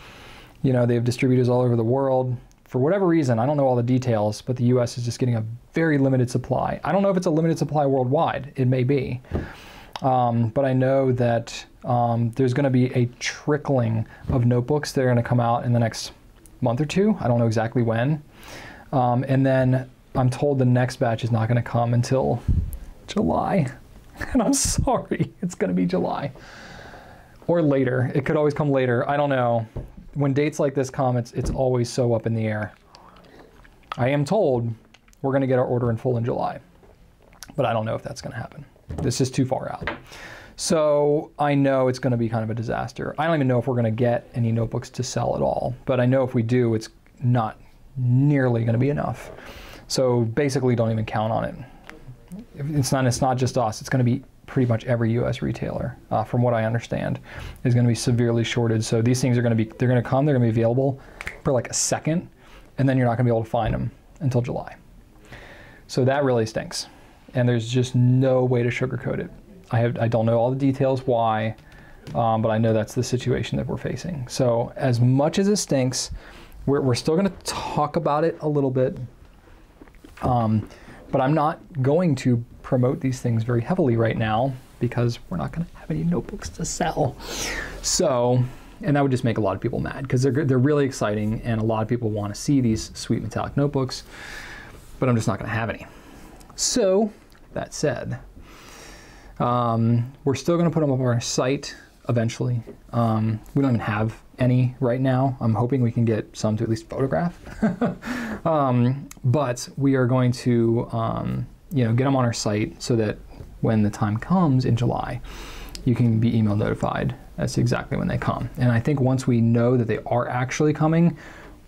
You know, they have distributors all over the world. For whatever reason, I don't know all the details, but the U.S. is just getting a very limited supply. I don't know if it's a limited supply worldwide. It may be. Um, but I know that um, there's going to be a trickling of notebooks that are going to come out in the next month or two. I don't know exactly when. Um, and then I'm told the next batch is not going to come until July. And I'm sorry, it's going to be July. Or later. It could always come later. I don't know. When dates like this come, it's, it's always so up in the air. I am told we're going to get our order in full in July. But I don't know if that's going to happen. This is too far out. So I know it's going to be kind of a disaster. I don't even know if we're going to get any notebooks to sell at all, but I know if we do, it's not nearly going to be enough. So basically, don't even count on it. It's not. It's not just us. It's going to be pretty much every U.S. retailer, uh, from what I understand, is going to be severely shorted. So these things are going to be. They're going to come. They're going to be available for like a second, and then you're not going to be able to find them until July. So that really stinks, and there's just no way to sugarcoat it. I have. I don't know all the details why. Um, but I know that's the situation that we're facing. So, as much as it stinks, we're, we're still going to talk about it a little bit. Um, but I'm not going to promote these things very heavily right now because we're not going to have any notebooks to sell. So, and that would just make a lot of people mad because they're, they're really exciting and a lot of people want to see these sweet metallic notebooks, but I'm just not going to have any. So, that said, um, we're still going to put them up on our site eventually. Um, we don't even have any right now. I'm hoping we can get some to at least photograph. um, but we are going to, um, you know, get them on our site so that when the time comes in July, you can be email notified as to exactly when they come. And I think once we know that they are actually coming,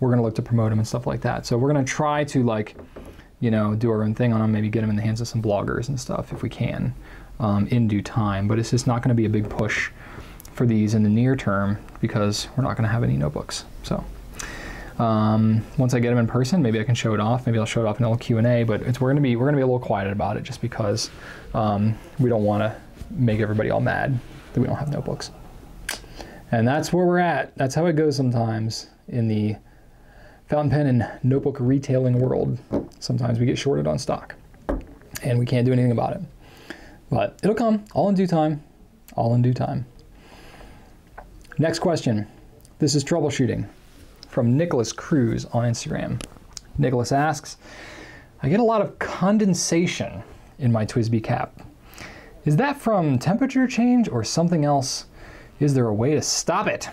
we're going to look to promote them and stuff like that. So we're going to try to like, you know, do our own thing on them, maybe get them in the hands of some bloggers and stuff if we can um, in due time. But it's just not going to be a big push for these in the near term because we're not going to have any notebooks. So um, once I get them in person, maybe I can show it off. Maybe I'll show it off in a little Q and A. But it's we're going to be we're going to be a little quiet about it just because um, we don't want to make everybody all mad that we don't have notebooks. And that's where we're at. That's how it goes sometimes in the fountain pen and notebook retailing world. Sometimes we get shorted on stock, and we can't do anything about it. But it'll come, all in due time, all in due time. Next question. This is troubleshooting from Nicholas Cruz on Instagram. Nicholas asks, I get a lot of condensation in my TWSBI cap. Is that from temperature change or something else? Is there a way to stop it?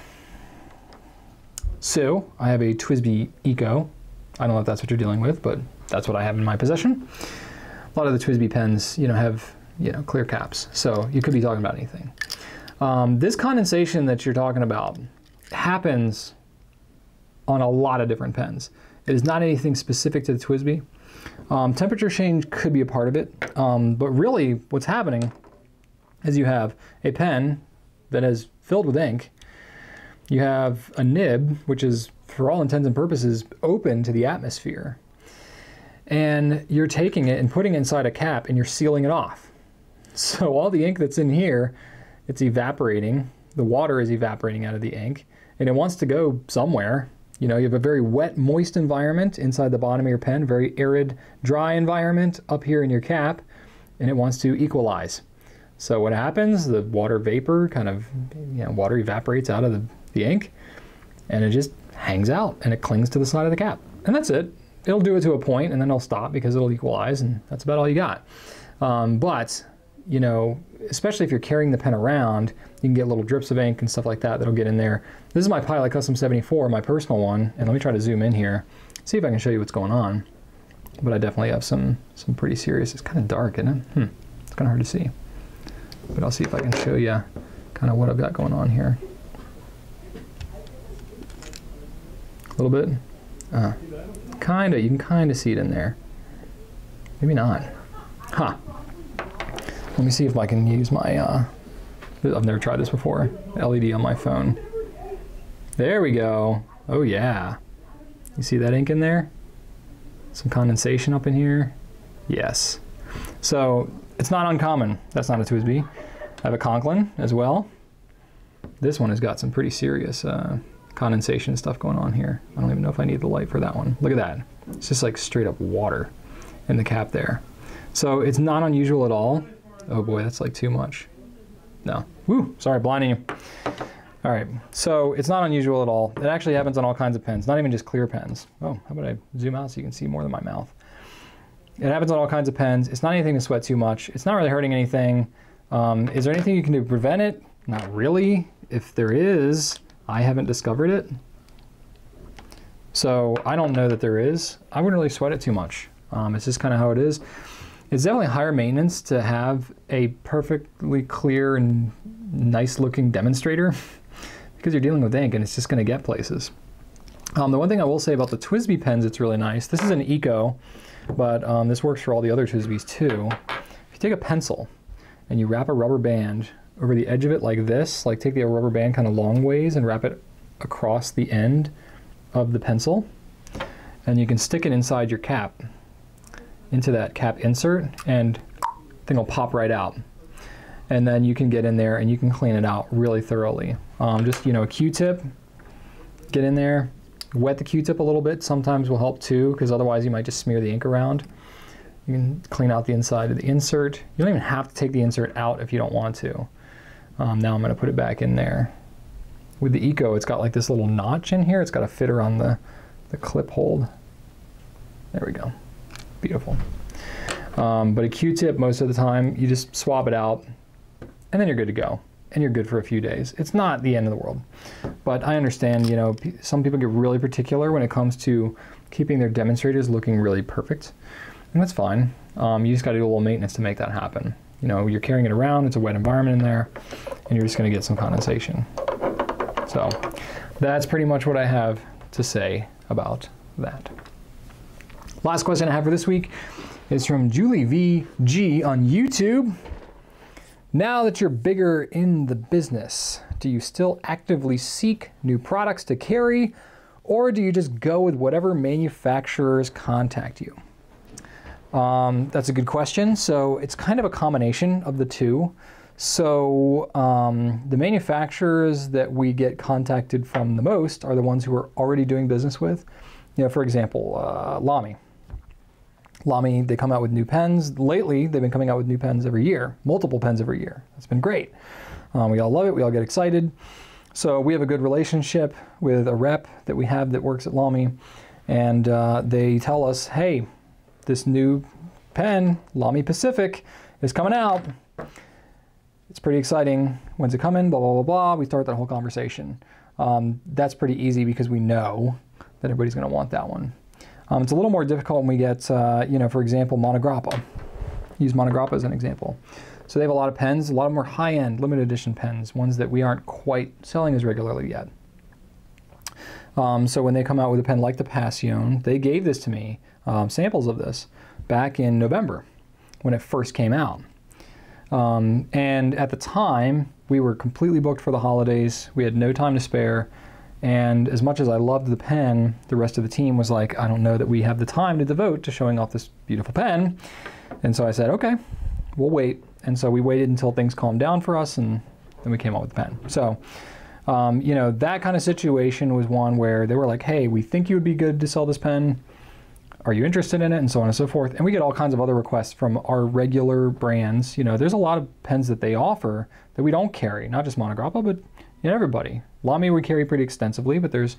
So, I have a TWSBI Eco. I don't know if that's what you're dealing with, but that's what I have in my possession. A lot of the TWSBI pens, you know, have you know clear caps, so you could be talking about anything. Um, this condensation that you're talking about happens on a lot of different pens. It is not anything specific to the TWSBI. Um, temperature change could be a part of it, um, but really what's happening is you have a pen that is filled with ink. You have a nib, which is, for all intents and purposes, open to the atmosphere. And you're taking it and putting it inside a cap and you're sealing it off. So all the ink that's in here, it's evaporating. The water is evaporating out of the ink and it wants to go somewhere. You know, you have a very wet, moist environment inside the bottom of your pen, very arid, dry environment up here in your cap, and it wants to equalize. So what happens? The water vapor kind of, you know, water evaporates out of the, the ink, and it just hangs out and it clings to the side of the cap. And that's it. It'll do it to a point, and then it'll stop because it'll equalize, and that's about all you got. Um, but you know, especially if you're carrying the pen around, you can get little drips of ink and stuff like that that'll get in there. This is my Pilot Custom 74, my personal one, and let me try to zoom in here, see if I can show you what's going on. But I definitely have some some pretty serious. It's kind of dark, isn't it? Hmm. It's kind of hard to see. But I'll see if I can show you kind of what I've got going on here. A little bit. Uh, kind of. You can kind of see it in there. Maybe not. Huh. Let me see if I can use my, uh, I've never tried this before, LED on my phone. There we go. Oh yeah. You see that ink in there? Some condensation up in here? Yes. So it's not uncommon. That's not a TWSBI. I have a Conklin as well. This one has got some pretty serious uh, condensation stuff going on here. I don't even know if I need the light for that one. Look at that. It's just like straight up water in the cap there. So it's not unusual at all Oh boy, that's like too much. No. Woo, sorry, blinding you. All right, so it's not unusual at all. It actually happens on all kinds of pens, not even just clear pens. Oh, how about I zoom out so you can see more than my mouth? It happens on all kinds of pens. It's not anything to sweat too much. It's not really hurting anything. Um, is there anything you can do to prevent it? Not really. If there is, I haven't discovered it. So I don't know that there is. I wouldn't really sweat it too much. Um, it's just kind of how it is. It's definitely higher maintenance to have a perfectly clear and nice looking demonstrator because you're dealing with ink and it's just going to get places. Um, the one thing I will say about the TWSBI pens, it's really nice. This is an Eco, but um, this works for all the other TWSBIs too. If you take a pencil and you wrap a rubber band over the edge of it like this, like take the rubber band kind of long ways and wrap it across the end of the pencil, and you can stick it inside your cap into that cap insert and thing will pop right out. And then you can get in there and you can clean it out really thoroughly. Um, just, you know, a Q-tip, get in there, wet the Q-tip a little bit sometimes will help too because otherwise you might just smear the ink around. You can clean out the inside of the insert. You don't even have to take the insert out if you don't want to. Um, now I'm going to put it back in there. With the Eco, it's got like this little notch in here. It's got a fitter on the, the clip hold. There we go beautiful. Um, but a Q-tip, most of the time, you just swab it out, and then you're good to go. And you're good for a few days. It's not the end of the world. But I understand, you know, some people get really particular when it comes to keeping their demonstrators looking really perfect. And that's fine. Um, you just got to do a little maintenance to make that happen. You know, you're carrying it around, it's a wet environment in there, and you're just going to get some condensation. So that's pretty much what I have to say about that. Last question I have for this week is from Julie VG on YouTube. Now that you're bigger in the business, do you still actively seek new products to carry, or do you just go with whatever manufacturers contact you? Um, that's a good question. So it's kind of a combination of the two. So um, the manufacturers that we get contacted from the most are the ones who we're already doing business with. You know, for example, uh, Lamy. Lamy, they come out with new pens. Lately, they've been coming out with new pens every year, multiple pens every year. That's been great. Um, we all love it. We all get excited. So we have a good relationship with a rep that we have that works at Lamy, and uh, they tell us, hey, this new pen, Lamy Pacific, is coming out. It's pretty exciting. When's it coming? Blah, blah, blah, blah. We start that whole conversation. Um, that's pretty easy because we know that everybody's going to want that one. Um, it's a little more difficult when we get, uh, you know, for example, Montegrappa. Use Montegrappa as an example. So they have a lot of pens. A lot of are high-end, limited edition pens, ones that we aren't quite selling as regularly yet. Um, so when they come out with a pen like the Passion, they gave this to me, um, samples of this, back in November when it first came out. Um, and at the time, we were completely booked for the holidays. We had no time to spare. And as much as I loved the pen, the rest of the team was like, I don't know that we have the time to devote to showing off this beautiful pen. And so I said, okay, we'll wait. And so we waited until things calmed down for us, and then we came out with the pen. So, um, you know, that kind of situation was one where they were like, hey, we think you would be good to sell this pen. Are you interested in it? And so on and so forth. And we get all kinds of other requests from our regular brands. You know, there's a lot of pens that they offer that we don't carry, not just Montegrappa, but you know, everybody. Lamy we carry pretty extensively, but there's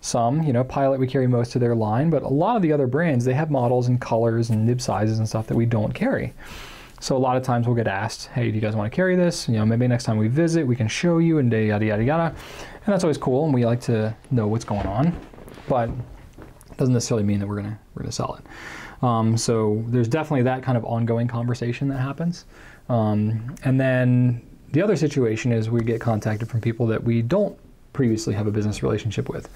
some, you know, Pilot we carry most of their line, but a lot of the other brands, they have models and colors and nib sizes and stuff that we don't carry. So a lot of times we'll get asked, hey, do you guys want to carry this? You know, maybe next time we visit, we can show you and yada, yada, yada. And that's always cool, and we like to know what's going on, but doesn't necessarily mean that we're gonna, we're gonna sell it. Um, so there's definitely that kind of ongoing conversation that happens. Um, and then the other situation is we get contacted from people that we don't previously have a business relationship with.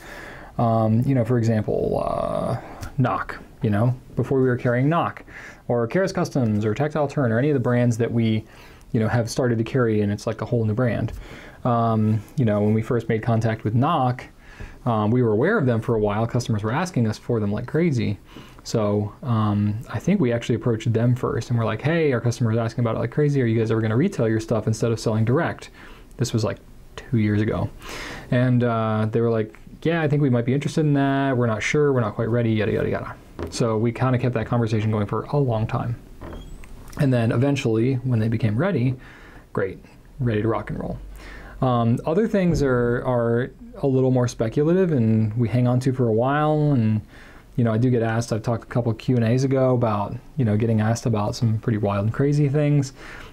Um, you know, for example, uh, Nock, you know, before we were carrying Nock, or Karas Kustoms, or Tactile Turn, or any of the brands that we, you know, have started to carry, and it's like a whole new brand. Um, you know, when we first made contact with Nock, um, we were aware of them for a while. Customers were asking us for them like crazy. So um, I think we actually approached them first and we're like, hey, our customers are asking about it like crazy. Are you guys ever going to retail your stuff instead of selling direct? This was like two years ago. And uh, they were like, yeah, I think we might be interested in that. We're not sure. We're not quite ready, yada, yada, yada. So we kind of kept that conversation going for a long time. And then eventually, when they became ready, great, ready to rock and roll. Um, other things are, are a little more speculative and we hang on to for a while and you know, I do get asked. I've talked a couple Q and A's ago about you know getting asked about some pretty wild and crazy things.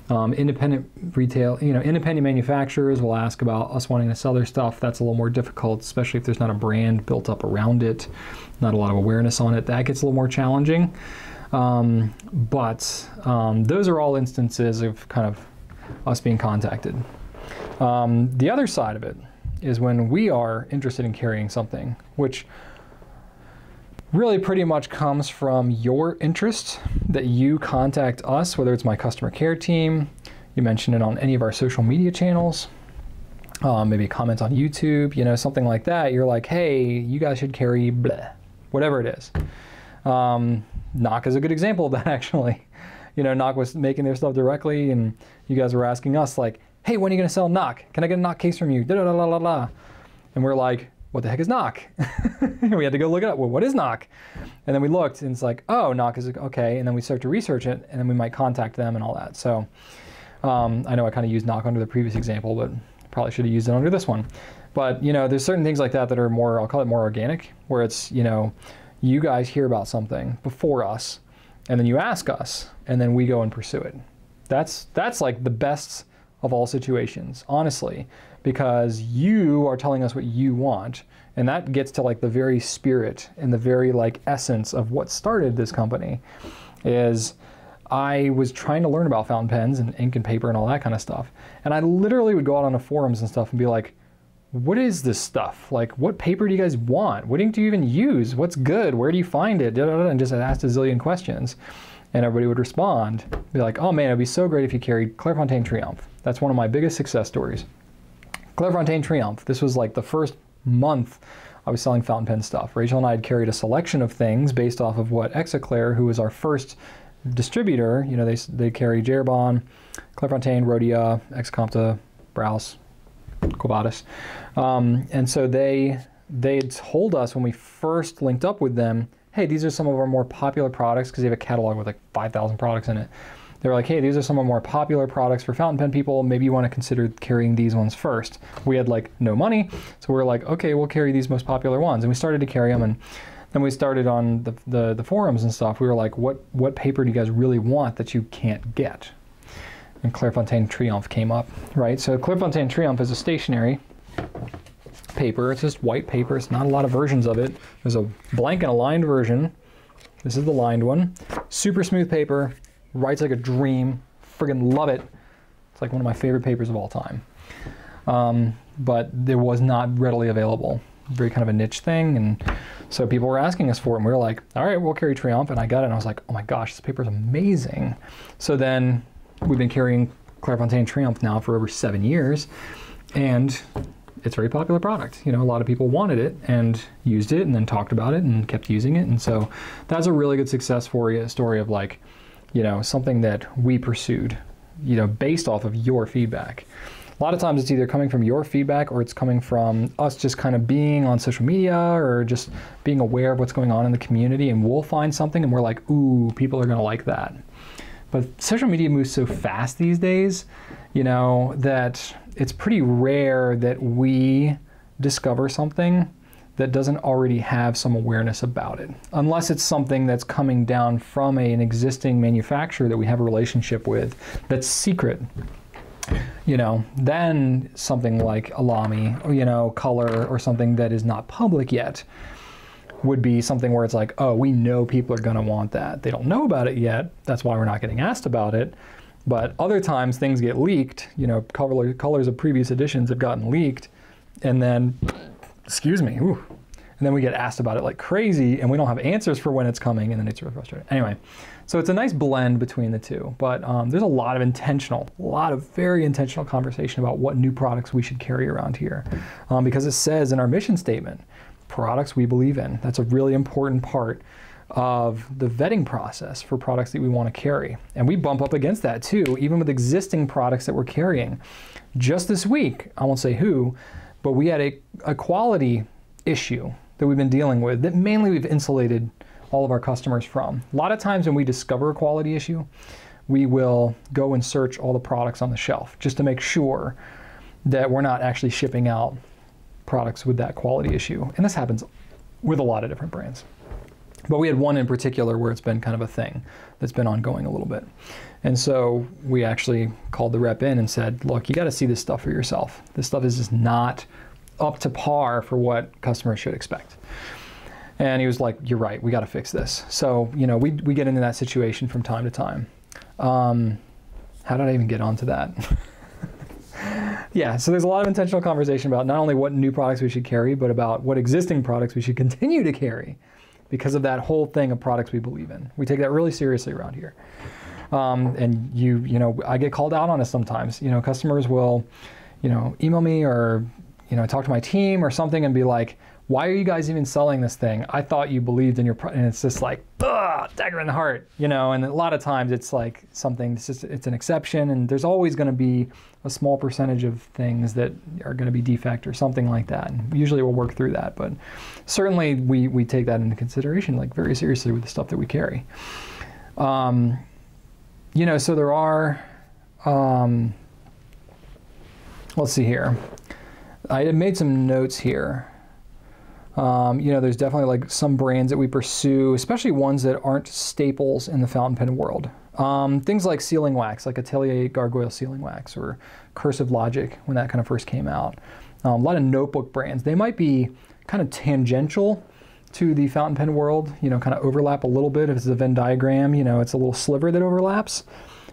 Um, independent retail, you know, independent manufacturers will ask about us wanting to sell their stuff. That's a little more difficult, especially if there's not a brand built up around it, not a lot of awareness on it. That gets a little more challenging. Um, but um, those are all instances of kind of us being contacted. Um, the other side of it is when we are interested in carrying something, which really pretty much comes from your interest that you contact us, whether it's my customer care team, you mention it on any of our social media channels, um, maybe a comment on YouTube, you know, something like that. You're like, hey, you guys should carry blah, whatever it is. Um, Nock is a good example of that, actually. You know, Nock was making their stuff directly, and you guys were asking us, like, hey, when are you going to sell Nock? Can I get a Nock case from you? Da da da da da. And we're like, what the heck is Nock? we had to go look it up. Well, what is Nock? And then we looked, and it's like, oh, Nock is okay. And then we start to research it, and then we might contact them and all that. So um, I know I kind of used Nock under the previous example, but probably should have used it under this one. But you know, there's certain things like that that are more, I'll call it more organic, where it's you know, you guys hear about something before us, and then you ask us, and then we go and pursue it. That's that's like the best of all situations, honestly, because you are telling us what you want. And that gets to like the very spirit and the very like essence of what started this company is I was trying to learn about fountain pens and ink and paper and all that kind of stuff. And I literally would go out on the forums and stuff and be like, what is this stuff? Like, what paper do you guys want? What ink do you even use? What's good? Where do you find it? And just asked a zillion questions. And everybody would respond, be like, oh man, it'd be so great if you carried Clairefontaine Triomphe. That's one of my biggest success stories. Clairefontaine Triomphe. This was like the first month I was selling fountain pen stuff. Rachel and I had carried a selection of things based off of what Exaclair, who was our first distributor, you know, they, they carry Jerbon, Clairefontaine, Rhodia, Exacompta, Brause, Quo Um, and so they they had told us when we first linked up with them, hey, these are some of our more popular products because they have a catalog with like 5,000 products in it they were like, hey, these are some of the more popular products for fountain pen people. Maybe you want to consider carrying these ones first. We had like no money, so we are like, okay, we'll carry these most popular ones. And we started to carry them and then we started on the, the, the forums and stuff. We were like, what, what paper do you guys really want that you can't get? And Clairefontaine Triomphe came up, right? So Clairefontaine Triomphe is a stationery paper. It's just white paper. It's not a lot of versions of it. There's a blank and a lined version. This is the lined one. Super smooth paper, writes like a dream. Friggin' love it. It's like one of my favorite papers of all time. Um, but it was not readily available. very kind of a niche thing, and so people were asking us for it, and we were like, all right, we'll carry Triumph, and I got it, and I was like, oh my gosh, this paper is amazing. So then we've been carrying Clairefontaine Triumph now for over seven years, and it's a very popular product. You know, a lot of people wanted it and used it, and then talked about it and kept using it, and so that's a really good success story, story of like, you know, something that we pursued, you know, based off of your feedback a lot of times it's either coming from your feedback or it's coming from us just kind of being on social media or just being aware of what's going on in the community and we'll find something and we're like, ooh, people are to like that. But social media moves so fast these days, you know, that it's pretty rare that we discover something that doesn't already have some awareness about it. Unless it's something that's coming down from a, an existing manufacturer that we have a relationship with that's secret you know, then something like a Lamy, you know, color or something that is not public yet would be something where it's like, oh, we know people are going to want that. They don't know about it yet. That's why we're not getting asked about it. But other times things get leaked, you know, color, colors of previous editions have gotten leaked, and then, excuse me, ooh, and then we get asked about it like crazy, and we don't have answers for when it's coming, and then it's really frustrating. Anyway, so it's a nice blend between the two, but um, there's a lot of intentional, a lot of very intentional conversation about what new products we should carry around here. Um, because it says in our mission statement, products we believe in. That's a really important part of the vetting process for products that we want to carry. And we bump up against that too, even with existing products that we're carrying. Just this week, I won't say who, but we had a, a quality issue that we've been dealing with that mainly we've insulated all of our customers from. A lot of times when we discover a quality issue, we will go and search all the products on the shelf just to make sure that we're not actually shipping out products with that quality issue. And this happens with a lot of different brands. But we had one in particular where it's been kind of a thing that's been ongoing a little bit. And so we actually called the rep in and said, look, you got to see this stuff for yourself. This stuff is just not up to par for what customers should expect. And he was like, "You're right. We got to fix this." So you know, we we get into that situation from time to time. Um, how did I even get onto that? yeah, so there's a lot of intentional conversation about not only what new products we should carry, but about what existing products we should continue to carry, because of that whole thing of products we believe in. We take that really seriously around here. Um, and you, you know, I get called out on it sometimes. You know, customers will, you know, email me or, you know, talk to my team or something and be like, why are you guys even selling this thing? I thought you believed in your, pro-. and it's just like, dagger in the heart, you know. And a lot of times it's like something, it's just, it's an exception, and there's always going to be a small percentage of things that are going to be defect or something like that. And usually we'll work through that, but certainly we we take that into consideration, like very seriously with the stuff that we carry. Um, you know, so there are. Um, let's see here. I made some notes here. Um, you know, there's definitely like some brands that we pursue, especially ones that aren't staples in the fountain pen world. Um, things like sealing wax, like Atelier Gargoyle sealing wax or Cursive Logic when that kind of first came out. Um, a lot of notebook brands. They might be kind of tangential to the fountain pen world, you know, kind of overlap a little bit. If it's a Venn diagram, you know, it's a little sliver that overlaps,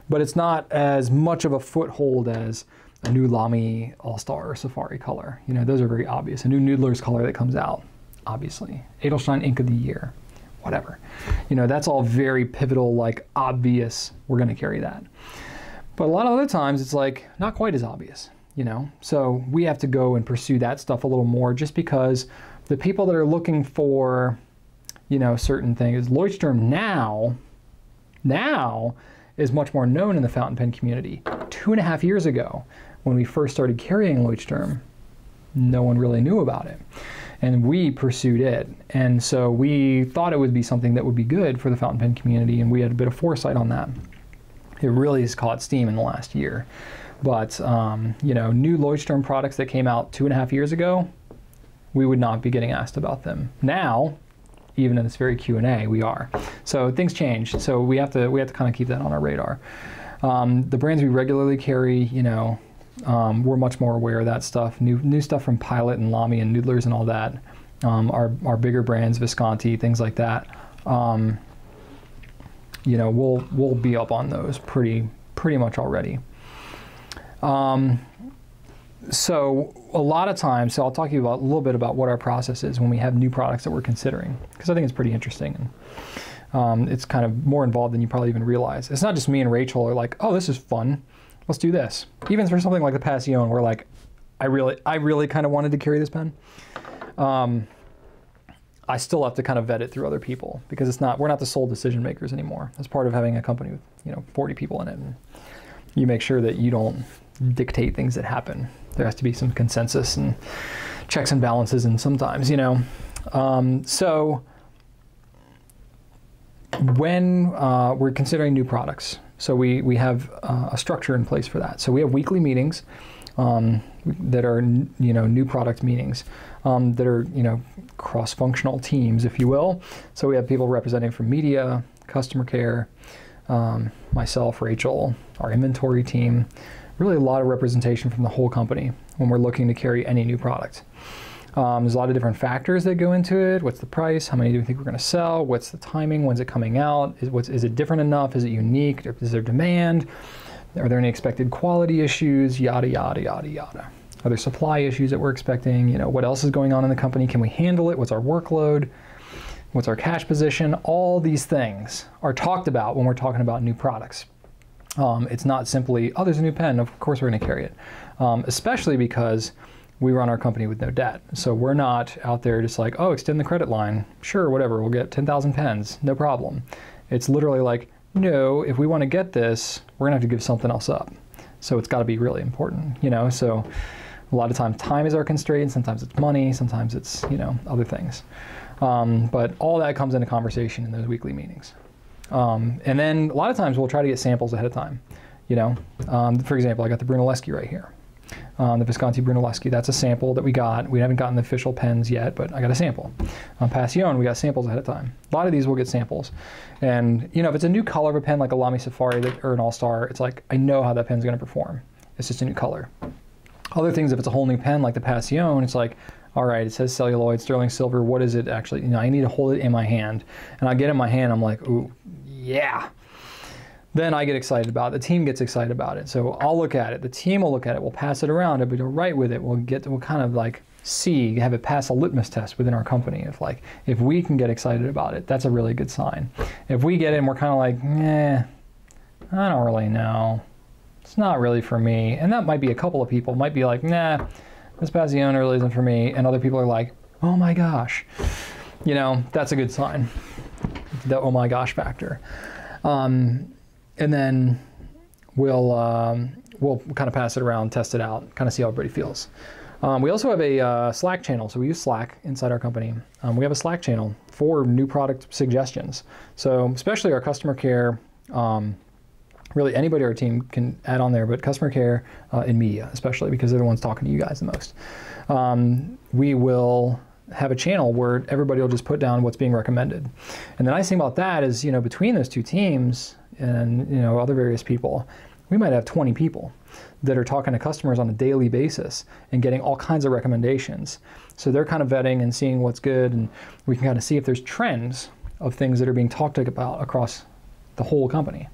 but it's not as much of a foothold as a new Lamy AL-star Safari color. You know, those are very obvious. A new Noodler's color that comes out obviously. Edelstein Ink of the Year, whatever. You know, that's all very pivotal, like obvious, we're going to carry that. But a lot of other times it's like not quite as obvious, you know? So we have to go and pursue that stuff a little more just because the people that are looking for, you know, certain things, Leuchtturm now, now is much more known in the fountain pen community. Two and a half years ago, when we first started carrying Leuchtturm, no one really knew about it and we pursued it. And so we thought it would be something that would be good for the fountain pen community, and we had a bit of foresight on that. It really has caught steam in the last year. But, um, you know, new Leuchtturm products that came out two and a half years ago, we would not be getting asked about them. Now, even in this very Q&A, we are. So things change. So we have to, we have to kind of keep that on our radar. Um, the brands we regularly carry, you know, um, we're much more aware of that stuff. New new stuff from Pilot and Lamy and Noodlers and all that. Um, our our bigger brands, Visconti, things like that. Um, you know, we'll we'll be up on those pretty pretty much already. Um, so a lot of times, so I'll talk to you about a little bit about what our process is when we have new products that we're considering, because I think it's pretty interesting and um, it's kind of more involved than you probably even realize. It's not just me and Rachel are like, oh, this is fun, let's do this. Even for something like the Passion, we're like, I really, I really kind of wanted to carry this pen. Um, I still have to kind of vet it through other people because it's not we're not the sole decision makers anymore. As part of having a company with you know 40 people in it, and you make sure that you don't dictate things that happen. There has to be some consensus and checks and balances, and sometimes you know. Um, so when uh, we're considering new products, so we we have uh, a structure in place for that. So we have weekly meetings um, that are you know new product meetings um, that are you know cross-functional teams, if you will. So we have people representing from media, customer care, um, myself, Rachel, our inventory team. Really, a lot of representation from the whole company when we're looking to carry any new product. Um, there's a lot of different factors that go into it. What's the price? How many do we think we're going to sell? What's the timing? When's it coming out? Is, what's, is it different enough? Is it unique? Is there demand? Are there any expected quality issues? Yada, yada, yada, yada. Are there supply issues that we're expecting? You know, what else is going on in the company? Can we handle it? What's our workload? What's our cash position? All these things are talked about when we're talking about new products. Um, it's not simply, oh, there's a new pen, of course we're going to carry it. Um, especially because we run our company with no debt. So we're not out there just like, oh, extend the credit line. Sure, whatever, we'll get 10,000 pens, no problem. It's literally like, no, if we want to get this, we're going to have to give something else up. So it's got to be really important, you know? So a lot of times time is our constraint, sometimes it's money, sometimes it's, you know, other things. Um, but all that comes into conversation in those weekly meetings. Um, and then a lot of times we'll try to get samples ahead of time. You know, um, for example, I got the Brunelleschi right here um, the Visconti Brunelleschi. That's a sample that we got. We haven't gotten the official pens yet, but I got a sample. On Passion, we got samples ahead of time. A lot of these we'll get samples. And, you know, if it's a new color of a pen like a Lamy Safari that, or an AL-star, it's like, I know how that pen's going to perform. It's just a new color. Other things, if it's a whole new pen like the Passion, it's like, all right, it says celluloid, sterling silver. What is it actually? You know, I need to hold it in my hand. And I get in my hand, I'm like, ooh, yeah, then I get excited about it. The team gets excited about it. So I'll look at it. The team will look at it. We'll pass it around. If we do right with it, we'll get we'll kind of like see have it pass a litmus test within our company. If like if we can get excited about it, that's a really good sign. If we get in, we're kind of like, eh, I don't really know. It's not really for me. And that might be a couple of people might be like, nah, Passion really isn't for me. And other people are like, oh my gosh. You know, that's a good sign. The oh my gosh factor. Um, and then we'll um, we'll kind of pass it around, test it out, kind of see how everybody feels. Um, we also have a uh, Slack channel, so we use Slack inside our company. Um, we have a Slack channel for new product suggestions. So especially our customer care, um, really anybody on our team can add on there, but customer care uh, and media, especially because they're the ones talking to you guys the most. Um, we will have a channel where everybody will just put down what's being recommended. And the nice thing about that is, you know, between those two teams, and you know other various people, we might have 20 people that are talking to customers on a daily basis and getting all kinds of recommendations. So they're kind of vetting and seeing what's good, and we can kind of see if there's trends of things that are being talked about across the whole company.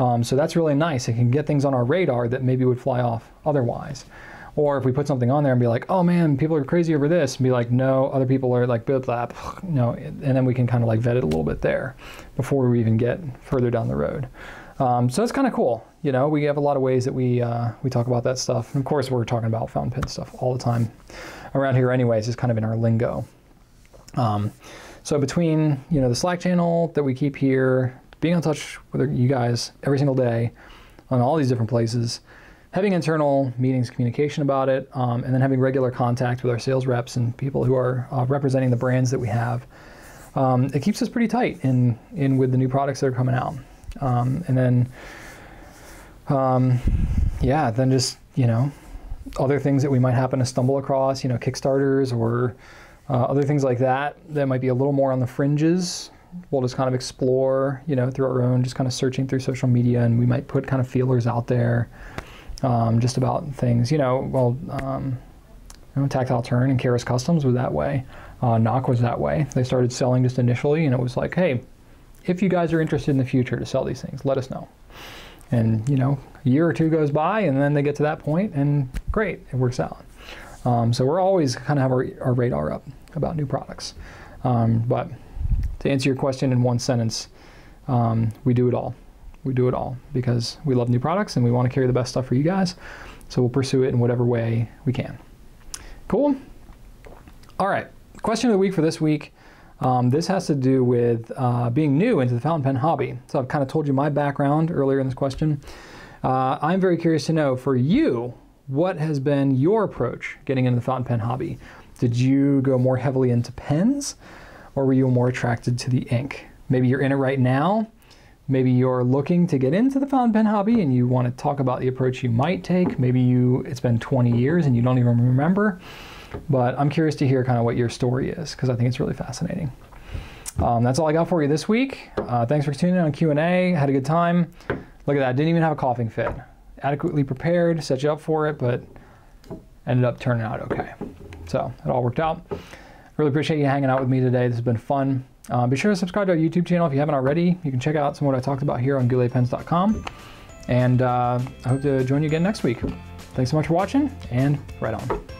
Um, so that's really nice. It can get things on our radar that maybe would fly off otherwise. Or if we put something on there and be like, oh man, people are crazy over this, and be like, no, other people are like, blah, blah, no, and then we can kind of like vet it a little bit there before we even get further down the road. Um, so it's kind of cool. You know, we have a lot of ways that we uh, we talk about that stuff. And of course, we're talking about fountain pen stuff all the time around here, anyways. It's kind of in our lingo. Um, so between you know the Slack channel that we keep here, being in touch with you guys every single day on all these different places, having internal meetings, communication about it, um, and then having regular contact with our sales reps and people who are uh, representing the brands that we have. Um, it keeps us pretty tight in, in with the new products that are coming out. Um, and then, um, yeah, then just, you know, other things that we might happen to stumble across, you know, Kickstarters or uh, other things like that that might be a little more on the fringes. We'll just kind of explore, you know, through our own, just kind of searching through social media, and we might put kind of feelers out there um, just about things. You know, well, um, you know, Tactile Turn and Karas Kustoms was that way. Uh, Nock was that way. They started selling just initially, and it was like, hey, if you guys are interested in the future to sell these things, let us know. And, you know, a year or two goes by and then they get to that point and great, it works out. Um, so we're always kind of have our, our radar up about new products. Um, but to answer your question in one sentence, um, we do it all. We do it all because we love new products and we want to carry the best stuff for you guys. So we'll pursue it in whatever way we can. Cool? All right. Question of the week for this week. Um, this has to do with uh, being new into the fountain pen hobby. So I've kind of told you my background earlier in this question. Uh, I'm very curious to know for you, what has been your approach getting into the fountain pen hobby? Did you go more heavily into pens or were you more attracted to the ink? Maybe you're in it right now. Maybe you're looking to get into the fountain pen hobby and you want to talk about the approach you might take. Maybe you it's been 20 years and you don't even remember. But I'm curious to hear kind of what your story is because I think it's really fascinating. Um, that's all I got for you this week. Uh, thanks for tuning in on Q&A. Had a good time. Look at that. Didn't even have a coughing fit. Adequately prepared, set you up for it, but ended up turning out okay. So it all worked out. Really appreciate you hanging out with me today. This has been fun. Uh, be sure to subscribe to our YouTube channel if you haven't already. You can check out some of what I talked about here on gouletpens.com. And uh, I hope to join you again next week. Thanks so much for watching, and right on.